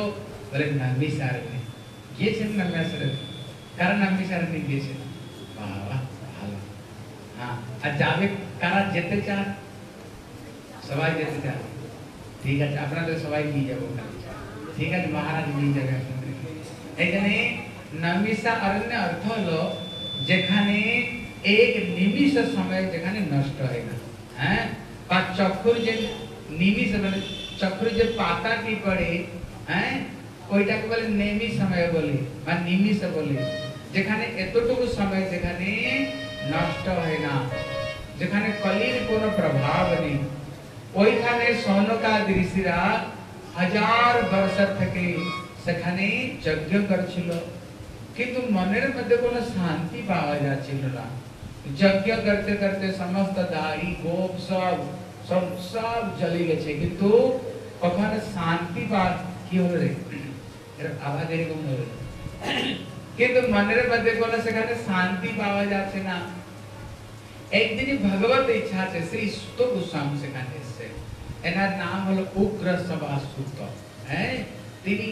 A: বলে নামিসারণে গিয়েছেন নামিসারণে কারা নামিসারণে গিয়েছেন বাবা ভালো হ্যাঁ আর যাবে কারা যেতে চান সবাই যেতে চান ঠিক আছে আপনাদের সবাই নিয়ে যাবো ওখানে। ঠিক আছে মহারাজ নিয়ে যাবে আপনাদেরকে এখানে নামিসা অরণ্য অর্থ হলো যেখানে এক নিমিষ সময় যেখানে নষ্ট হয় না হ্যাঁ বা চক্ষুর যে নিমিষ মানে চক্ষুর যে পাতাটি পড়ে হ্যাঁ? ওইটাকে বলে নেমি সময় বলে, বা নিমিষ বলে। যেখানে এতটুকু সময়, যেখানে নষ্ট হয় না। যেখানে কলির কোনো প্রভাব নেই। ওইখানে সৌনকাদ ঋষিরা হাজার বর্ষ থেকে সেখানে যজ্ঞ করছিল। কিন্তু মনের মধ্যে কোনো শান্তি পাওয়া যাচ্ছিল না। যজ্ঞ করতে করতে সমস্ত দাড়ি, গোপ সব সব সব জ্বলে গেছে কিন্তু ওখানে শান্তি পা কি হলো রে এর আওয়াজ এরকম হলো কিন্তু মনের মধ্যে কোনো সেখানে শান্তি পাওয়া যাচ্ছে না একদিনই ভগবত ইচ্ছা আছে শ্রী সুত গোস্বামী সেখানে এসছে এনার নাম হলো উগ্র সভা সুত হ্যাঁ তিনি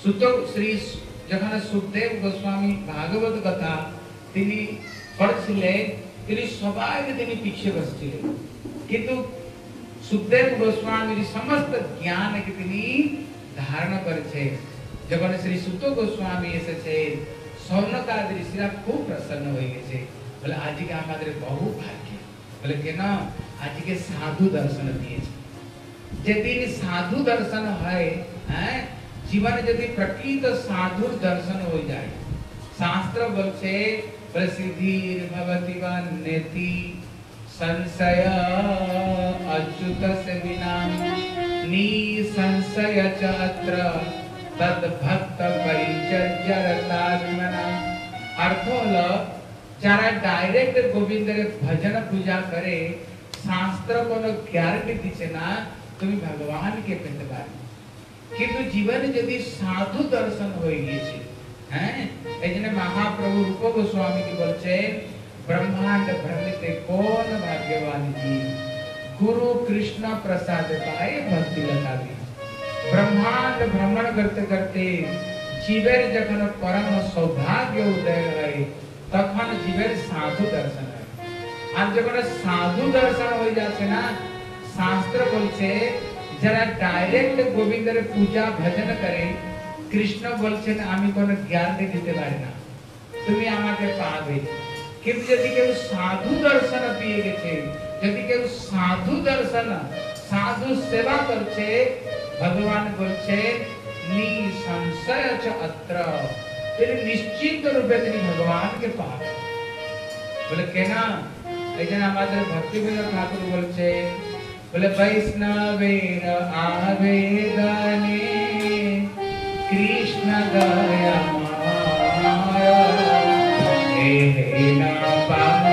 A: সুত শ্রী যখন সুখদেব গোস্বামী ভাগবত কথা তিনি পড়ছিলেন তিনি সবাইকে তিনি পিছিয়ে বসছিলেন किंतु सुखदेव गोस्वामी समस्त ज्ञान कितनी धारण कर जब श्री सुत गोस्वामी स्वर्णता श्रीरा खूब प्रसन्न हो गए बोले, आज के आम आदमी बहुत भाग्य। बोले के न आज के साधु दर्शन दिए यदि साधु दर्शन है, हैं, जीवन यदि प्रकृत साधु दर्शन हो जाए। शास्त्र बोल से प्रसिद्धि भवती व नेति संशय अच्युत से बिना नी संशय चात्र तद भक्त परिचर्यरतात्मना अर्थ হলো যারা ডাইরেক্ট গোবিন্দের ভজন পূজা করে শাস্ত্র কোনো গ্যারান্টি দিচ্ছে না তুমি ভগবানকে পেতে পারবে কিন্তু জীবনে যদি সাধু দর্শন হয়ে গিয়েছে হ্যাঁ এই জন্য মহাপ্রভু রূপ গোস্বামী কি বলছেন ब्रह्मांड भ्रमित कौन भाग्यवान जी गुरु कृष्ण प्रसाद पाए भक्ति लता दी ब्रह्मांड भ्रमण करते करते জীবের যখন পরম সৌভাগ্য উদয় হয় তখন জীবের সাধু দর্শন হয় আর যখন সাধু দর্শন হয়ে যাচ্ছে না শাস্ত্র বলছে যারা ডাইরেক্ট গোবিন্দের পূজা ভজন করে কৃষ্ণ বলছেন আমি কোনো জ্ঞান দিতে পারি না তুমি আমাকে পাবে किंतु यदि केउ साधु दर्शन पिए पिएके छे यदि केउ साधु दर्शन, साधु सेवा कर करछे, भगवान कर बोलछे, नी संशय च अत्र। फिर निश्चित रूप से तनी भगवान के पास। बोले, केना? ऐसे हमारे भक्ति विनोद ठाकुर बोल बोलछे, बोले वैष्णवेर आवेदने, कृष्ण दया हे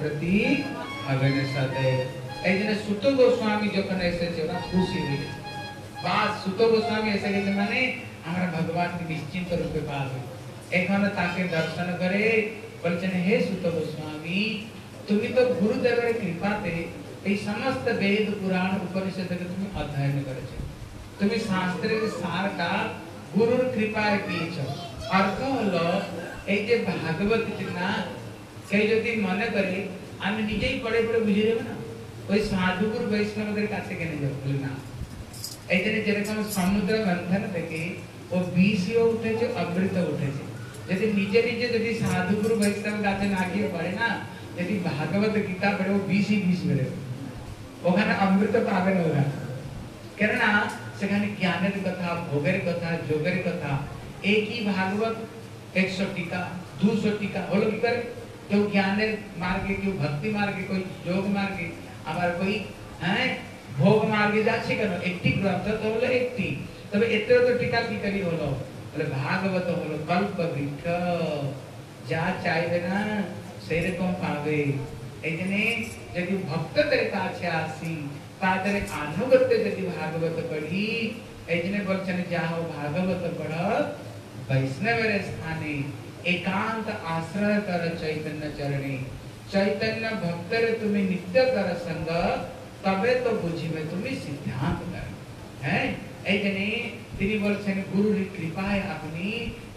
A: પ્રતિ અવેરનેસ સાથે એટલે સુત ગોસ્વામી જો કને એસે છે ના ખુશી હોય બાદ સુત ગોસ્વામી એસે કે મને અમારા ભગવાન ની નિશ્ચિત રૂપે પાસ हे सुत गोस्वामी, तुम्हें तो गुरुदेव कृपा थे समस्त वेद पुराण उपनिषद के तुम अध्ययन करे तुम शास्त्र के सार का गुरु कृपा पीछ। अर्थ हल ये भागवत ना কেউ যদি মনে করে আমি নিজেই পড়ে পড়ে বুঝে যাবো না ওই সাধুগুরু বৈষ্ণবদের কাছে কেন যাবো বলে না এই জন্য যেরকম সমুদ্র মন্থন থেকে ও বিষও উঠেছে অমৃত উঠেছে যদি নিজে নিজে যদি সাধুগুরু বৈষ্ণব কাছে না গিয়ে পড়ে না যদি ভাগবত গীতা পড়ে ও বিষই বিষ বেরোবে ওখানে অমৃত পাবে না ওরা কেননা সেখানে জ্ঞানের কথা ভোগের কথা যোগের কথা একই ভাগবত একশো টিকা দুশো টিকা হলো কি করে কেউ জ্ঞানের মার্গে কেউ ভক্তি মার্গে কেউ যোগ মার্গে আবার কই হ্যাঁ ভোগ মার্গে যাচ্ছে কেন একটি গ্রন্থ তো হলো একটি তবে এতে তো টিকা টিকারি হলো তাহলে ভাগবত হলো কল্প বৃক্ষ যা চাইবে না সেরকম পাবে এই জন্য যদি ভক্তদের কাছে আসি তাদের আনুগত্যে যদি ভাগবত পড়ি এই জন্য বলছেন যাও ভাগবত পড় বৈষ্ণবের স্থানে একান্ত আশ্রয় কর চৈতন্য চরণে চৈতন্য ভক্তের তুমি নিত্য কর সঙ্গ তবে তো বুঝিবে তুমি সিদ্ধান্ত কর হ্যাঁ এই জন্য তিনি বলছেন গুরুর কৃপায় আপনি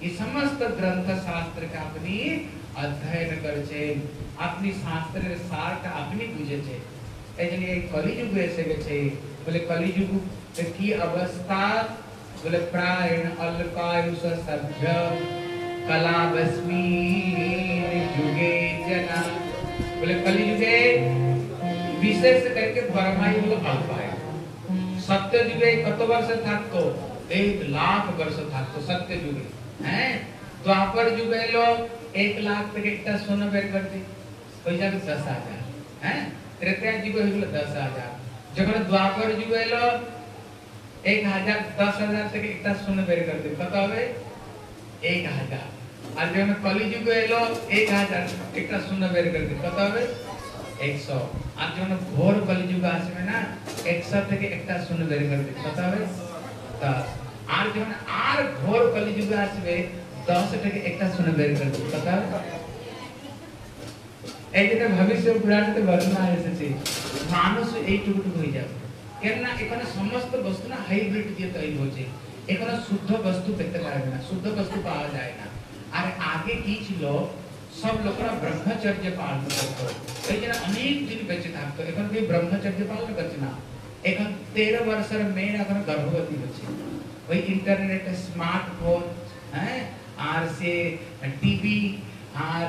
A: এই সমস্ত গ্রন্থ শাস্ত্রকে আপনি অধ্যয়ন করেছেন আপনি শাস্ত্রের সারটা আপনি বুঝেছেন এই জন্য এই কলিযুগ এসে গেছে বলে কলিযুগ কি অবস্থা বলে প্রায়ণ অল্পায়ুষ সভ্য कला बस्मी जुगे जना बोले कली जुगे विशेष करके फरमाई হলো অল্পায় সত্য যুগে কত বর্ষ থাকতো এক লাখ বর্ষ থাকতো সত্য যুগে হ্যাঁ দ্বাপর যুগে এলো এক লাখ থেকে একটা সোনা বের করতে হয়ে যাবে দশ হাজার হ্যাঁ ত্রেতা যুগে হয়ে গেলো দশ হাজার যখন দ্বাপর যুগে এলো এক হাজার দশ হাজার থেকে একটা সোনা বের করতে কত হবে एक हजार আর যখন কলিযুগ এলো এক হাজার একটা শূন্য বের করে দিন কত হবে একশো আর যখন ঘোর কলিযুগ আসবে না একশো থেকে একটা শূন্য বের করে দিন কত হবে দশ আর যখন আর ঘোর কলিযুগ আসবে দশ থেকে একটা শূন্য বের করে দিন কত হবে এই যেটা ভবিষ্য পুরাণতে বর্ণনা এসেছে মানুষ এইটুকুটুকু হয়ে যাবে কেননা এখানে সমস্ত বস্তু না হাইব্রিড দিয়ে তৈরি হচ্ছে এখানে শুদ্ধ বস্তু পেতে পারবে না, শুদ্ধ বস্তু পাওয়া যায় না। আর আগে কি ছিল? সব লোকরা ব্রহ্মচর্য পালন করতো। এই জন্য অনেক দিন বেঁচে থাকতো। এখন কেউ ব্রহ্মচর্য পালন করছে না। এখন তেরো বছর মেয়ের এখন গর্ভবতী হচ্ছে। ওই ইন্টারনেট স্মার্টফোন হ্যাঁ? আর সে টিভি আর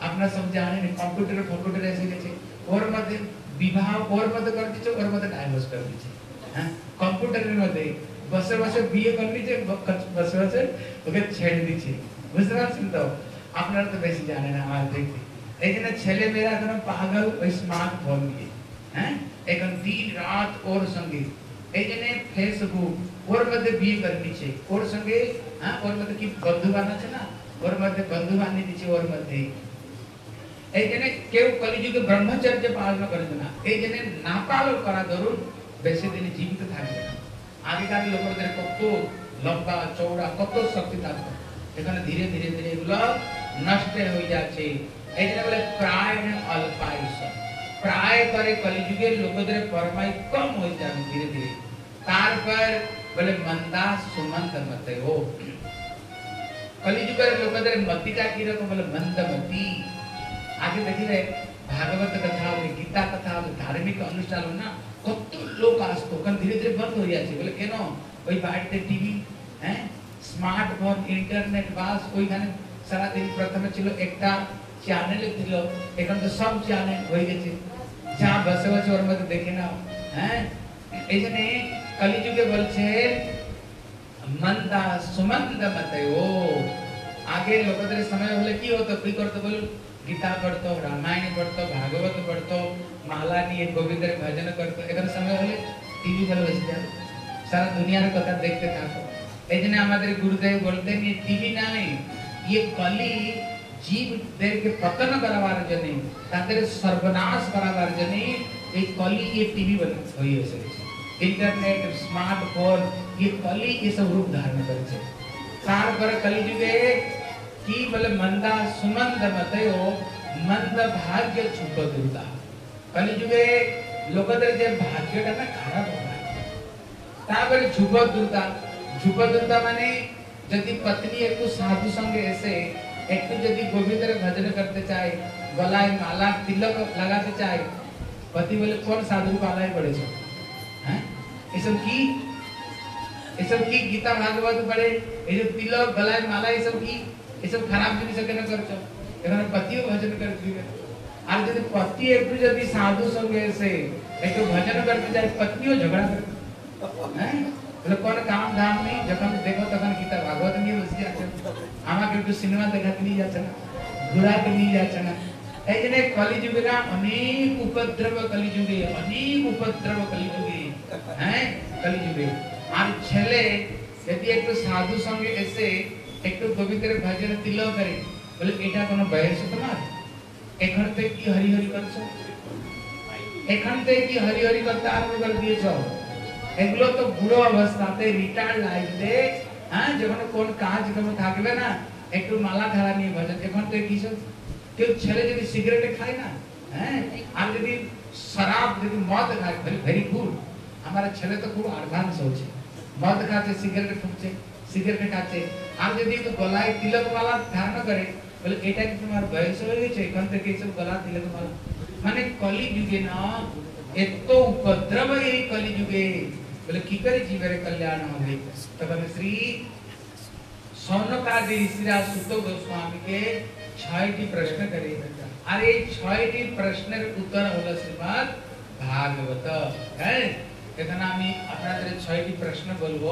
A: আপনারা সব জানেন কম্পিউটার কম্পিউটার এসে গেছে। ওর মধ্যে বিবাহ, ওর মধ্যে করে দিচ্ছে, ওর মধ্যে ডাইভোর্স করে দিচ্ছে। হ্যাঁ? কম্পিউটারের মধ্যে বসে বসে বিয়ে করে নিচ্ছে বসে বসে ওকে ছেড়ে দিচ্ছে বুঝতে পারছেন তো আপনারা তো বেশি জানেন আমার দেখতে এই জন্য ছেলে মেয়েরা এখন পাগল ওই স্মার্টফোন নিয়ে হ্যাঁ এখন দিন রাত ওর সঙ্গে এই জন্য ফেসবুক ওর মধ্যে বিয়ে করে নিচ্ছে ওর সঙ্গে হ্যাঁ ওর মধ্যে কি বন্ধু বানাচ্ছে না ওর মধ্যে বন্ধু বানিয়ে দিচ্ছে ওর মধ্যে এই জন্য কেউ কলিযুগে ব্রহ্মচর্য পালন করে না এই জন্য না পালন করা ধরুন বেশি দিন জীবিত থাকবে না আগেকার লোকদের কত লম্বা চৌড়া কত শক্তি থাকতো এখানে ধীরে ধীরে ধীরে এগুলো নষ্ট হয়ে যাচ্ছে এই জন্য বলে প্রায় অল্পায়ুষ প্রায় করে কলিযুগের লোকদের পরমায়ু কম হয়ে যাবে ধীরে ধীরে तार पर बोले मंदा सुमंत मत हो कलिजुगर लोकदर मतिका की रकम बोले मंदमती आगे देखिले भागवत कथा हो गीता कथा हो धार्मिक अनुष्ठान हो ना কত লোক আসতো কারণ ধীরে ধীরে বন্ধ হয়ে যাচ্ছে বলে কেন ওই বাড়িতে টিভি হ্যাঁ স্মার্টফোন ইন্টারনেট বাস ওইখানে সারাদিন প্রথমে ছিল একটা চ্যানেল ছিল এখন তো সব চ্যানেল হয়ে গেছে যা বসে বসে ওর মধ্যে দেখে নাও হ্যাঁ এই জন্য কলিযুগে বলছেন মন্দা সুমন্দ মতয়ো আগে লোকদের সময় হলে কি হতো কি করতো বলুন गीता पढ़तो, रामायण पढ़तो, भागवत पढ़तो माला दिए गोविंद भजन करतो। एक समय हम टीवी चलो बस जाओ सारा दुनिया कथा देखते थको। ये हमारे गुरुदेव बोलते हैं टीवी ना ये कली जीव देर के पतन करावार जने तादर सर्वनाश करावार जने ये कली ये टीवी बन हुई है सके इंटरनेट, स्मार्टफ़ोन, ये कली ये सब रूप धारण कर चुके सार पर कली जुगे ಕೇವಲ ಮಂದ ಸುಮಂದ ಮತೆಯೋ ಮಂದ ಭಾಗ್ಯ ಚುಬ್ಬದುದ ಕಲಿಜುವೆ ಲೋಕದಲ್ಲಿ ಜೆ ಭಾಗ್ಯಟನ ಖರಾಬ ତାପରେ ଯୁବଦୂତା ଯୁବଦୂତା ମାନେ ଯଦି ପତ୍ନୀ ଏକ ସାଧୁ ସଙ୍ଗେ ଏସେ एक यदि गोविंद भजन करते चाहे गलाए माला तिलक लगाते चाहे पति बोले कौन साधु को आलाय पड़े छो ये सब की ये सब की गीता भागवत पढ़े ये जो तिलक गलाए माला ये सब की এসব কি এসব খারাপ জিনিস কেন করছো এখানে পতিও ভজন করতে আর যদি পতি একটু যদি সাধু সঙ্গে এসে একটু ভজন করতে যায় পত্নীও ঝগড়া করে হ্যাঁ তাহলে কোন কাম ধাম নেই যখন দেখো তখন গীতা ভাগবত নিয়ে বসে যাচ্ছে আমাকে একটু সিনেমা দেখাতে নিয়ে যাচ্ছে না ঘোরাতে নিয়ে যাচ্ছে না এই জন্য কলিযুগেরা অনেক উপদ্রব কলিযুগে অনেক উপদ্রব কলিযুগে হ্যাঁ কলিযুগে আর ছেলে যদি একটু সাধু সঙ্গে এসে একটু গোবিন্দের ভজন তিল করে, বলে, এটা কোনো বয়স তোমার? এখান থেকে কি হরি হরি করছ? এখান থেকে কি হরি হরি করতে আরম্ভ করে দিয়েছ? এগুলো তো বুড়ো অবস্থাতে রিটায়ার্ড লাইফে হ্যাঁ যখন কোন কাজ কোনো থাকবে না, একটু মালা ধারা নিয়ে ভজন এখন থেকে কিছু কেউ ছেলে যদি সিগারেটে খায় না হ্যাঁ আর যদি শরাব, যদি মদ খায় ভেরি ভেরি গুড আমার ছেলে তো খুব অ্যাডভান্স হচ্ছে। মদ খাচ্ছে সিগারেট ফুটছে সিগারেট খাচ্ছে আর যদি একটু গলায় তিলক মালা ধারণ করে বলে এটা কি তোমার বয়স হয়ে গেছে এখান থেকে এইসব গলা তিলক মালা মানে কলি যুগে না এত উপদ্রব এই কলি যুগে বলে কি করে জীবের কল্যাণ হবে তখন শ্রী সৌনকাদি ঋষিরা সুত গোস্বামীকে ছয়টি প্রশ্ন করে আর এই ছয়টি প্রশ্নের উত্তর হলো শ্রীমদ ভাগবত হ্যাঁ এখানে আমি আপনাদের ছয়টি প্রশ্ন বলবো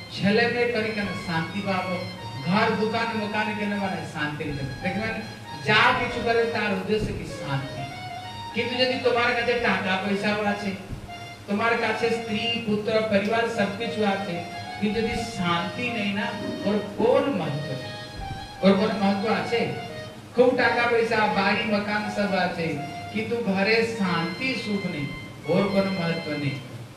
A: છેલ્લે કરીને શાંતિ પાવો ઘર દુકાન મકાન કે મારે શાંતિ দেখবেন যা কিছু করে তার উদ্দেশ্য কি শান্তি কিন্তু যদি তোমার কাছে টাকা পয়সাও আছে তোমার কাছে স্ত্রী পুত্র পরিবার সবকিছু আছে কিন্তু যদি শান্তি নেই না ওর কোন মহত্ব ওর কোন মহত্ব আছে খুব টাকা পয়সা বাড়ি মকান সব আছে কিন্তু ঘরে শান্তি সুখ নেই ওর কোন মহত্ব নেই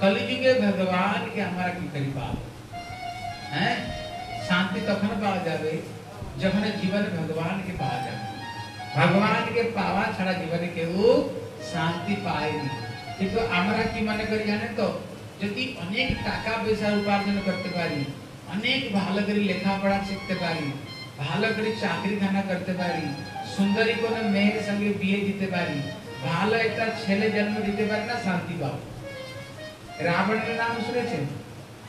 A: কলিযুগে ভগবান কে আমরা কি করি পাবো হ্যাঁ শান্তি তখন পাওয়া যাবে যখন জীবনে ভগবান কে পাওয়া যাবে ভগবান কে পাওয়া ছাড়া জীবনে কেউ শান্তি পায়নি কিন্তু আমরা কি মনে করি জানেন তো যদি অনেক টাকা পয়সা উপার্জন করতে পারি অনেক ভালো করে লেখাপড়া শিখতে পারি ভালো করে চাকরি খানা করতে পারি সুন্দরী কোনো মেয়ের সঙ্গে বিয়ে দিতে পারি ভালো একটা ছেলে জন্ম দিতে পারি না শান্তি পাবো রাবণের নাম শুনেছেন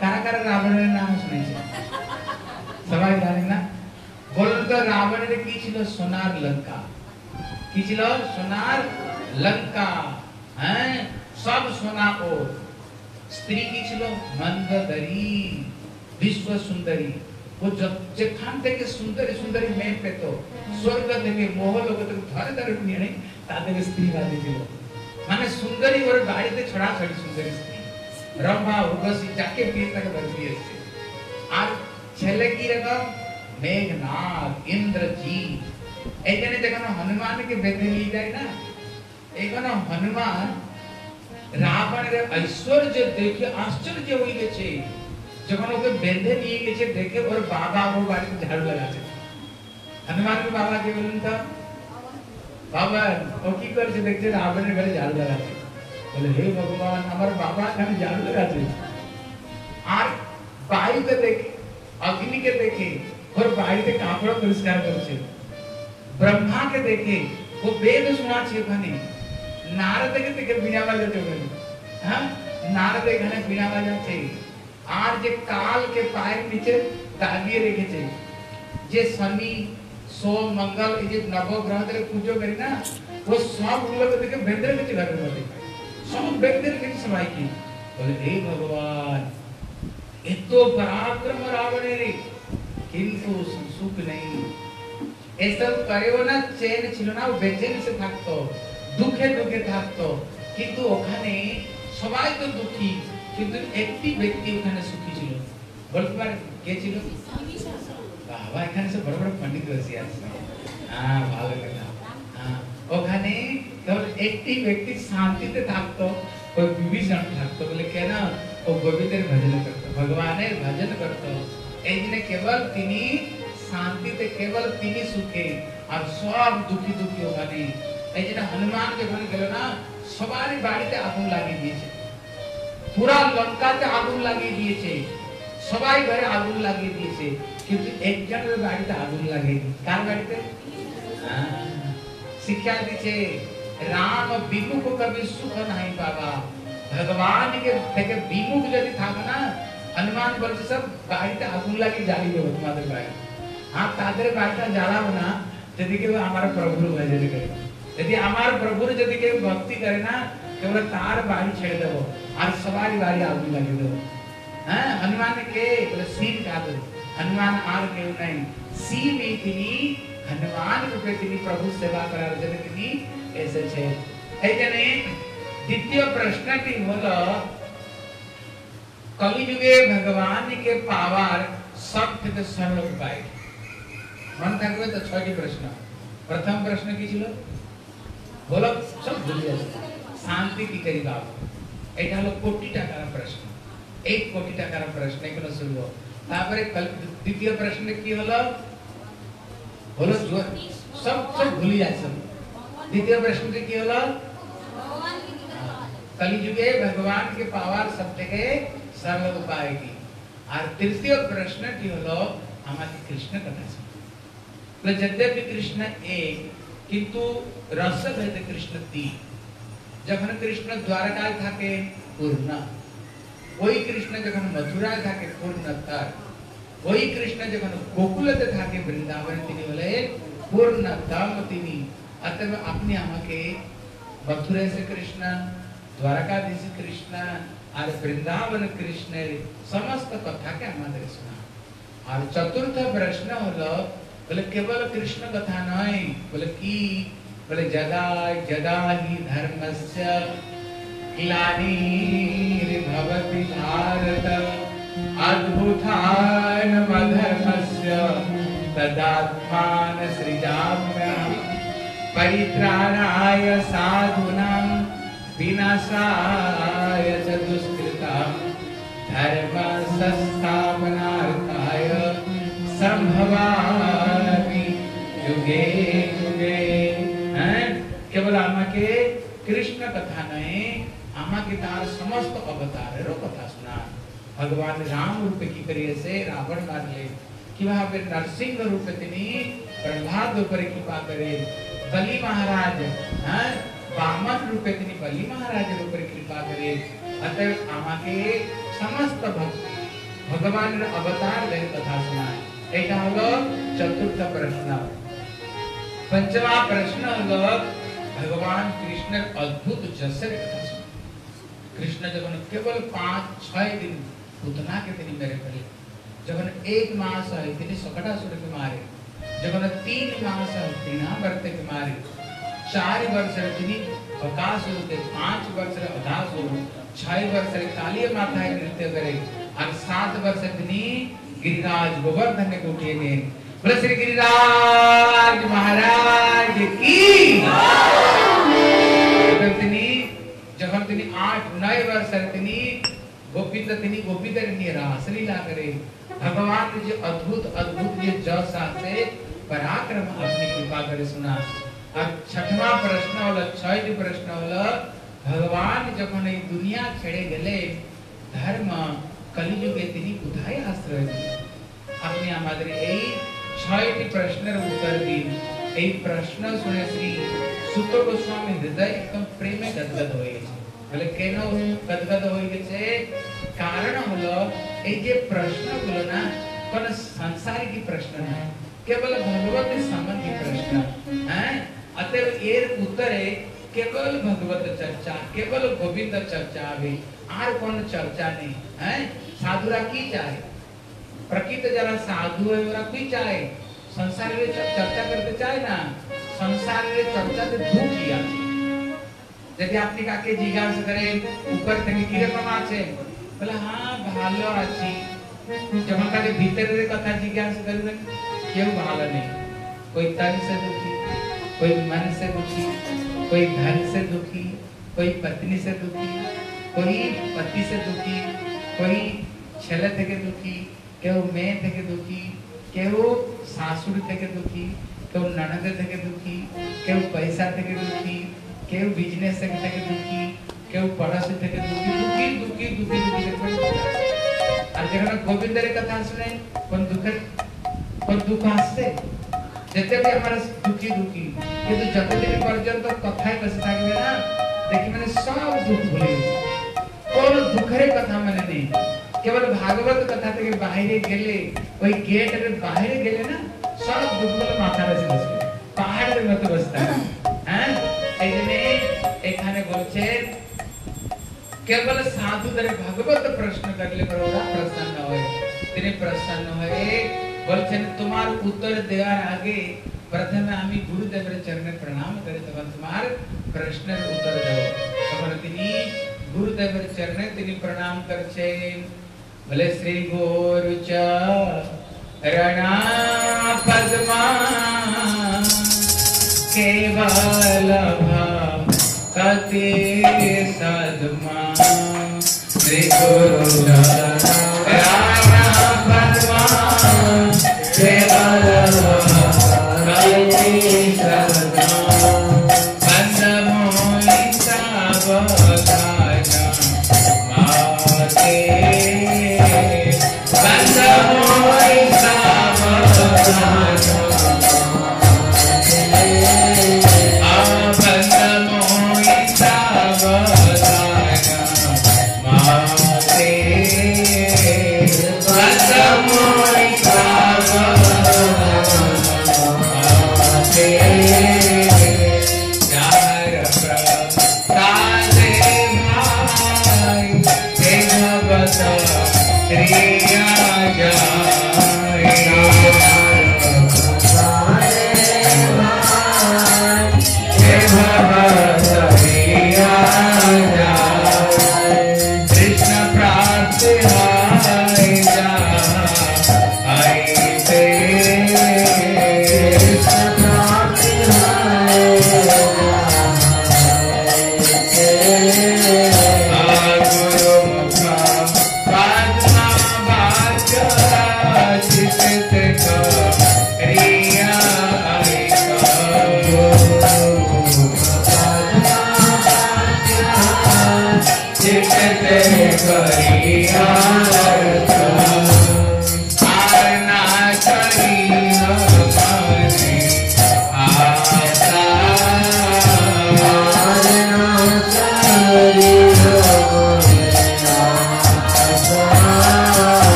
A: কারা কারা রাবণের নাম শুনেছে সবাই জানে না বলুন তো রাবণের কি ছিল সোনার লঙ্কা কি ছিল সোনার লঙ্কা হ্যাঁ সব সোনা ও স্ত্রী কি ছিল মন্দদরি বিশ্ব সুন্দরী ও য- যেখান থেকে সুন্দরী সুন্দরী মেয়ে পেত স্বর্গ থেকে মহলোক থেকে ধরে ধরে নিয়ে নেই তাদের স্ত্রী বাদী ছিল মানে সুন্দরী ওর বাড়িতে ছড়াছড়ি সুন্দরী স্ত্রী রম্ভা উর্বশী যাকে বিয়ে তাকে ধরে দিয়ে এসছে আর ছেলে কি রকম মেঘনাথ ইন্দ্রজিৎ এইখানে যেখানে হনুমানকে বেঁধে নিয়ে যায় না এইখানে হনুমান রাবণের ঐশ্বর্য দেখে আশ্চর্য হয়ে গেছে যখন ওকে বেঁধে নিয়ে গেছে দেখে ওর বাবা ওর বাড়িতে ঝাড়ু লাগাচ্ছে হনুমানের বাবাকে বলুন তো বাবা ও কি করছে দেখছে রাবণের ঘরে ঝাড়ু লাগাচ্ছে বলে হে ভগবান আমার বাবা এখানে ঝাড়ু লাগাচ্ছে আর বায়ুকে দেখে অগ্নিকে দেখে ওর বাড়িতে কাপড় পরিষ্কার করছে ব্রহ্মাকে দেখে ও বেদ শোনাচ্ছে ওখানে নারদকে দেখে বিনা বাজাতে ওখানে হ্যাঁ নারদ এখানে বিনা বাজাচ্ছে আর যে কালকে পায়ের নিচে দাবিয়ে রেখেছে যে শনি সোম মঙ্গল এই যে নবগ্রহ থেকে পুজো করি না ও সবগুলোকে দেখে বেঁধে রেখেছে ঘরের মধ্যে সব বেঁধে রেখেছে সবাইকে বলে হে ভগবান এত পরাক্রম রাবণের কিন্তু সুখ নেই এসব করেও না চেন ছিল না ও বেচেন সে থাকতো দুঃখে দুঃখে থাকতো কিন্তু ওখানে সবাই তো দুঃখী কিন্তু একটি ব্যক্তি ওখানে সুখী ছিল বলতে পারেন কে ছিল বাবা এখানে সব বড় বড় পণ্ডিত বসে আছে হ্যাঁ ভালো কথা হ্যাঁ, ওখানে কেবল একটি ব্যক্তি শান্তিতে থাকতো ওই বিভীষণ থাকতো বলে কেন ও গোবিন্দের ভজন করতো? ভগবানের ভজন করতো। এই জন্য কেবল তিনি শান্তিতে, কেবল তিনি সুখে আর সব দুঃখী দুঃখী ওখানে এই জন্য হনুমান যখন গেল না, সবারই বাড়িতে আগুন লাগিয়ে দিয়েছে। পুরা লঙ্কাতে আগুন লাগিয়ে দিয়েছে। সবাই ঘরে আগুন লাগিয়ে দিয়েছে। কিন্তু একজনের বাড়িতে আগুন লাগেনি কার বাড়িতে? শিক্ষা দিচ্ছে রাম বিমুখ কবি সুখ নাই বাবা ভগবান के থেকে বিমুখ যদি থাকে না হনুমান বলছে সব বাড়িতে আগুন লাগিয়ে জ্বালিয়ে দেবো তোমাদের বাড়ি আর তাদের বাড়িটা জ্বালাবো না যদি কেউ আমার প্রভুর ভজন করে যদি আমার প্রভুর যদি কেউ ভক্তি করে না কেবল তার বাড়ি ছেড়ে দেবো আর সবারই বাড়ি আগুন লাগিয়ে দেবো হ্যাঁ হনুমান কে বলে শিব কাদু হনুমান আর কেউ নাই শিব এই তিনি হনুমান রূপে তিনি প্রভু সেবা করার জন্য তিনি এসেছে এই জন্য দ্বিতীয় প্রশ্নটি হলো কলিযুগে ভগবান কে পাওয়ার সব থেকে সরল উপায় মন থাকবে তো ছয়টি প্রশ্ন প্রথম প্রশ্ন কি ছিল বলো সব ভুলে যাচ্ছে শান্তি কি করি বাবু এটা হলো কোটি টাকার প্রশ্ন এক কোটি টাকার প্রশ্ন এগুলো শুনবো তারপরে কল- দ্বিতীয় প্রশ্ন কি হলো হলো জো- সব সব ভুলে যাচ্ছে द्वितीय प्रश्न के केवल कलिजुगे भगवान के पावर पावार सबके सर्व उपाय की। और तृतीय प्रश्न की हलो हमारे कृष्ण कथा तो यद्यपि कृष्ण एक किंतु रस भेद कृष्ण तीन। जखन कृष्ण द्वारका था के पूर्ण वही कृष्ण जखन मथुरा था के पूर्ण तर वही कृष्ण जखन था के वृंदावन तिनी वाले पूर्ण दम तिनी। অতএব আপনি আমাকে মথুরেশ কৃষ্ণ দ্বারকাধীশ কৃষ্ণ আর বৃন্দাবন কৃষ্ণের সমস্ত কথাকে আমাদের শোনা আর চতুর্থ প্রশ্ন হলো বলে কেবল কৃষ্ণ কথা নয় বলে কি বলে জগা জগা হি ধর্মস্য ग्लानिर्भवति भारत अद्भुतान् मधर्मस्य तदात्मान सृजाम्यहम् परित्राणाय साधुनां विनाशाय च दुष्कृतां धर्मसंस्थापनार्थाय संभवामि युगे युगे। केवल आमा के कृष्ण कथा नहीं आमा के तार समस्त अवतार रो कथा सुना। भगवान राम रूप की करिए से रावण मार ले। कि वहाँ पे नरसिंह रूप तिनी प्रहलाद ऊपर कृपा करे। बलि महाराज, हाँ? हैं? बामन रूपे तिनी बलि महाराज ऊपर कृपा करे। अतः आमाके समस्त भक्त, भगवान रे अवतार ले कथा सुनाए। एटा हलो चतुर्थ प्रश्न। पंचवा प्रश्न हलो भगवान कृष्ण अद्भुत जसर कथा कृष्ण जब केवल पाँच, छह दिन उतना के दिन मेरे पहले, जब एक मास है दिन सकटा सुर के मारे। ಜಗನ ತೀನ್ ಮಾಸ ದಿನ ಬರ್ತೆ ಕುಮಾರಿ ಚಾರಿ ವರ್ಷ ದಿನಿ बकास होते, पाँच वर्ष अदास हो, छह वर्ष काली माता के नृत्य करे, और सात वर्ष दिनी गिरिराज गोवर्धन ने उठे ने, बोले श्री गिरिराज महाराज की। दिनी जब दिनी आठ, नौ वर्ष दिनी गोपित तो दिनी गोपित ने रासलीला करे, भगवान ने जो अद्भुत अद्भुत ये जसा से पराक्रम अपनी कृपा करे सुना আর ছঠমা প্রশ্ন হলো ছয়টি প্রশ্ন হলো ভগবান যখন এই দুনিয়া ছেড়ে গেলে ধর্ম কলিযুগে তিনি কোথায় আশ্রয় দিলেন আপনি আমাদের এই ছয়টি প্রশ্নের উত্তর দিন এই প্রশ্ন শুনে শ্রী সুত গোস্বামী হৃদয় একদম প্রেমে গদগদ হয়ে গেছে বলে কেন গদগদ হয়ে গেছে কারণ হলো এই যে প্রশ্নগুলো না কোন সাংসারিক প্রশ্ন না কেবল ভগবত সম্বন্ধী প্রশ্ন হ্যাঁ অতএব এর উত্তরে কেবল ভগবত চর্চা কেবল গোবিন্দ চর্চা হবে আর কোন চর্চা নেই হ্যাঁ সাধুরা কি চায় প্রকৃত যারা সাধু হয় ওরা কি চায় সংসারের চর্চা করতে চায় না সংসারের চর্চাতে দুঃখ কি আছে যদি আপনি কাকে জিজ্ঞাসা করেন উপর থেকে কিরকম আছে বলে হ্যাঁ ভালো আছি যখন তাকে ভিতরের কথা জিজ্ঞাসা করবেন কেউ ভালো নেই कोई तन से दुखी कोई मन से दुखी कोई धन से दुखी कोई पत्नी से दुखी कोई पति से दुखी कोई ছেলে থেকে দুঃখী কেউ মেয়ে থেকে দুঃখী কেউ শাশুড়ি থেকে দুঃখী কেউ ননদ থেকে দুঃখী কেউ পয়সা থেকে দুঃখী কেউ বিজনেস থেকে দুঃখী কেউ পড়াশোনা থেকে দুঃখী দুঃখী দুঃখী দুঃখী দুঃখী দেখবেন আর যেখানে গোবিন্দের কথা শুনে কোন দুঃখের কোন দুঃখ আসছে যেতে भी हमारा दुखी दुखी কিন্তু যতদিন পর্যন্ত কথায় বসে থাকবে না দেখি মানে সব দুঃখ ভুলে গেছে কোন দুঃখের কথা মনে নেই কেবল ভাগবত কথা থেকে বাইরে গেলে ওই গেটের বাইরে গেলে না সব দুঃখগুলো মাথার এসে বসবে পাহাড়ের মতো বসতে হবে হ্যাঁ এই জন্য এখানে বলছেন কেবল সাধুদের ভাগবত প্রশ্ন করলে পরে ওরা প্রসন্ন হয় তিনি প্রসন্ন হয়ে বলছেন তোমার উত্তর দেওয়ার আগে প্রথমে আমি গুরুদেবের চরণে প্রণাম করে তখন তোমার প্রশ্নের উত্তর দেব তখন তিনি গুরুদেবের চরণে তিনি প্রণাম করছেন বলে শ্রী গুরু রণা পদ্মা केवल भक्ति सदमा श्री गुरु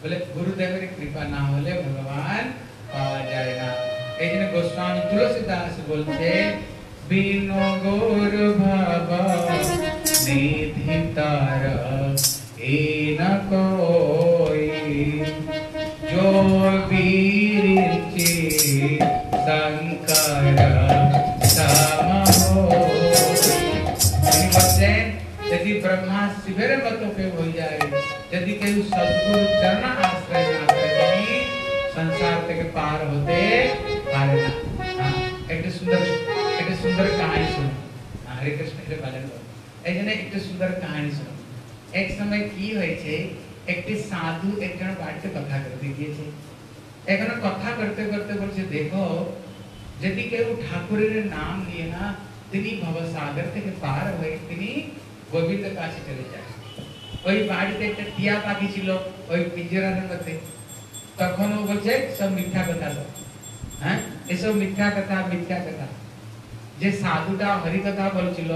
A: बोले गुरुदेव रे कृपा ना होले भगवान पावा जाए ना এই জন্য গোস্বামী তুলসীদাস বলছে বিনো গুরু ভাব নিধি তার এ না কোই जो वीर चे शंकर सम होई বলছেন যদি ব্রহ্মা শিবের মতো কেউ যদি কেউ সদ্গুরু চরণ আশ্রয় না করে সংসার থেকে পার হতে পারে না একটা সুন্দর একটা সুন্দর কাহিনী শুনো হরে কৃষ্ণ এটা বলেন জন্য একটা সুন্দর কাহিনী শুনো এক সময় কি হয়েছে একটি সাধু একজন বাড়িতে কথা করতে গিয়েছে এখানে কথা করতে করতে বলছে দেখো যদি কেউ ঠাকুরের নাম নিয়ে না তিনি ভবসাগর থেকে পার হয়ে তিনি গোবিন্দ কাছে চলে যায় ওই বাড়িতে একটা টিয়া পাখি ছিল ওই পিঞ্জরার মধ্যে তখন ও বলছে সব মিথ্যা কথা সব হ্যাঁ এসব মিথ্যা কথা মিথ্যা কথা যে সাধুটা হরি কথা বলছিল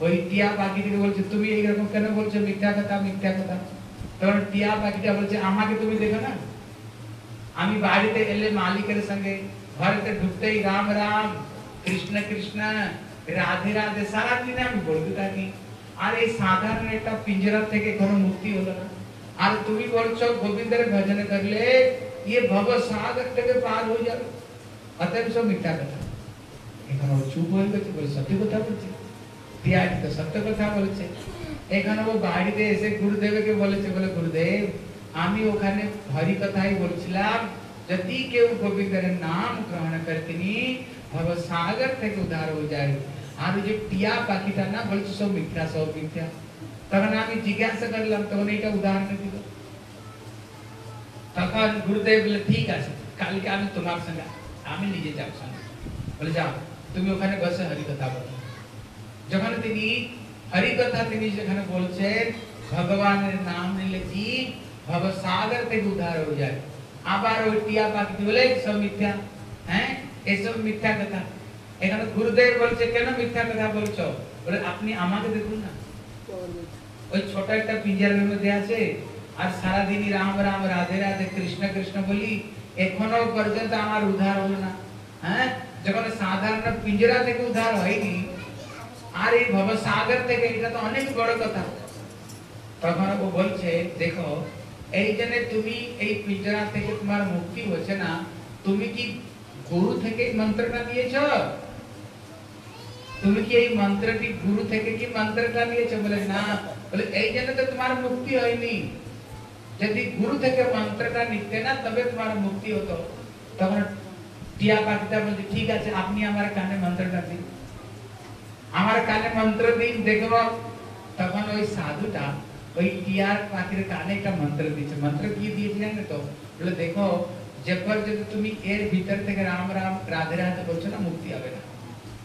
A: ওই টিয়া পাখিটিকে বলছে তুমি এইরকম কেন বলছো মিথ্যা কথা মিথ্যা কথা তখন টিয়া পাখিটা বলছে আমাকে তুমি দেখো না আমি বাড়িতে এলে মালিকের সঙ্গে ঘরেতে ঢুকতেই রাম রাম কৃষ্ণ কৃষ্ণ রাধে রাধে সারা দিনে আমি বলতে থাকি আর এই সাধারণ একটা পিঞ্জরা থেকে কোনো মুক্তি হলো না আর তুমি বলছো গোবিন্দের ভজন করলে ये ভব সাগর থেকে পার হয়ে যাবে অতএব সব মিথ্যা কথা এখানে ও চুপ হয়ে গেছে বলে সত্যি কথা বলছে টিয়াটি তো সত্য কথা বলছে এখানে ও বাড়িতে এসে গুরুদেবকে বলেছে বলে গুরুদেব আমি ওখানে হরি কথাই বলছিলাম যদি কেউ গোবিন্দের নাম গ্রহণ করতেনি ভব সাগর থেকে উদ্ধার হয়ে যায় আর ওই যে টিয়া পাখিটা না বলছে সব মিথ্যা সব মিথ্যা তখন আমি জিজ্ঞাসা করলাম তখন এইটা উদাহরণ দিল তখন গুরুদেব বলে ঠিক আছে কালকে আমি তোমার সঙ্গে আমি নিজে যাব সঙ্গে বলে যাও তুমি ওখানে বসে হরি কথা বলো যখন তিনি হরি কথা তিনি যেখানে বলছেন ভগবানের নাম নিলে কি ভব সাগর থেকে উদ্ধার হয়ে যায় আবার ওই টিয়া পাখি বলে সব মিথ্যা হ্যাঁ এসব মিথ্যা কথা এখানে গুরুদেব বলছে, কেন মিথ্যা কথা বলছো? বলে, আপনি আমাকে দেখুন না। ওই ছোট একটা পিঞ্জারের মধ্যে আছে। আর সারা দিনই রাম রাম, রাধে রাধে, কৃষ্ণ কৃষ্ণ বলি, এখনও পর্যন্ত আমার উদ্ধার হলো না। হ্যাঁ? যখন সাধারণ পিঞ্জরা থেকে উদ্ধার হয়নি, আর এই ভবসাগর থেকে, এটা তো অনেক বড় কথা। তখন ও বলছে, দেখো, এই জন্য তুমি এই পিঞ্জরা থেকে তোমার মুক্তি হচ্ছে না। তুমি কি গুরু থেকে মন্ত্রটা নিয়েছো তুমি কি এই মন্ত্রটি গুরু থেকে কি মন্ত্রটা নিয়েছো বলে না বলে এই জন্য তো তোমার মুক্তি হয়নি যদি গুরু থেকে মন্ত্রটা নিতে না তবে তোমার মুক্তি হতো তখন টিয়া পাখিটা বলছে ঠিক আছে আপনি আমার কানে মন্ত্রটা দিন আমার কানে মন্ত্র দিন দেখব তখন ওই সাধুটা ওই টিয়ার পাখির কানে একটা মন্ত্র দিচ্ছে মন্ত্র কি দিয়েছে জানো তো বলে দেখো যখন যদি তুমি এর ভিতর থেকে রাম রাম রাধে রাধে বলছো না মুক্তি হবে না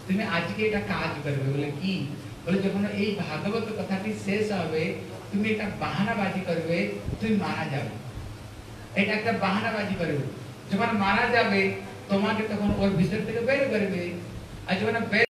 A: তুমি আজকে এটা কাজ করবে বলে কি বলে যখন এই ভাগবত কথাটি শেষ হবে তুমি এটা বাহানাবাজি করবে তুমি মারা যাবে এটা একটা বাহানাবাজি করবে যখন মারা যাবে তোমাকে তখন ওর ভিতর থেকে বের করবে আর যখন বের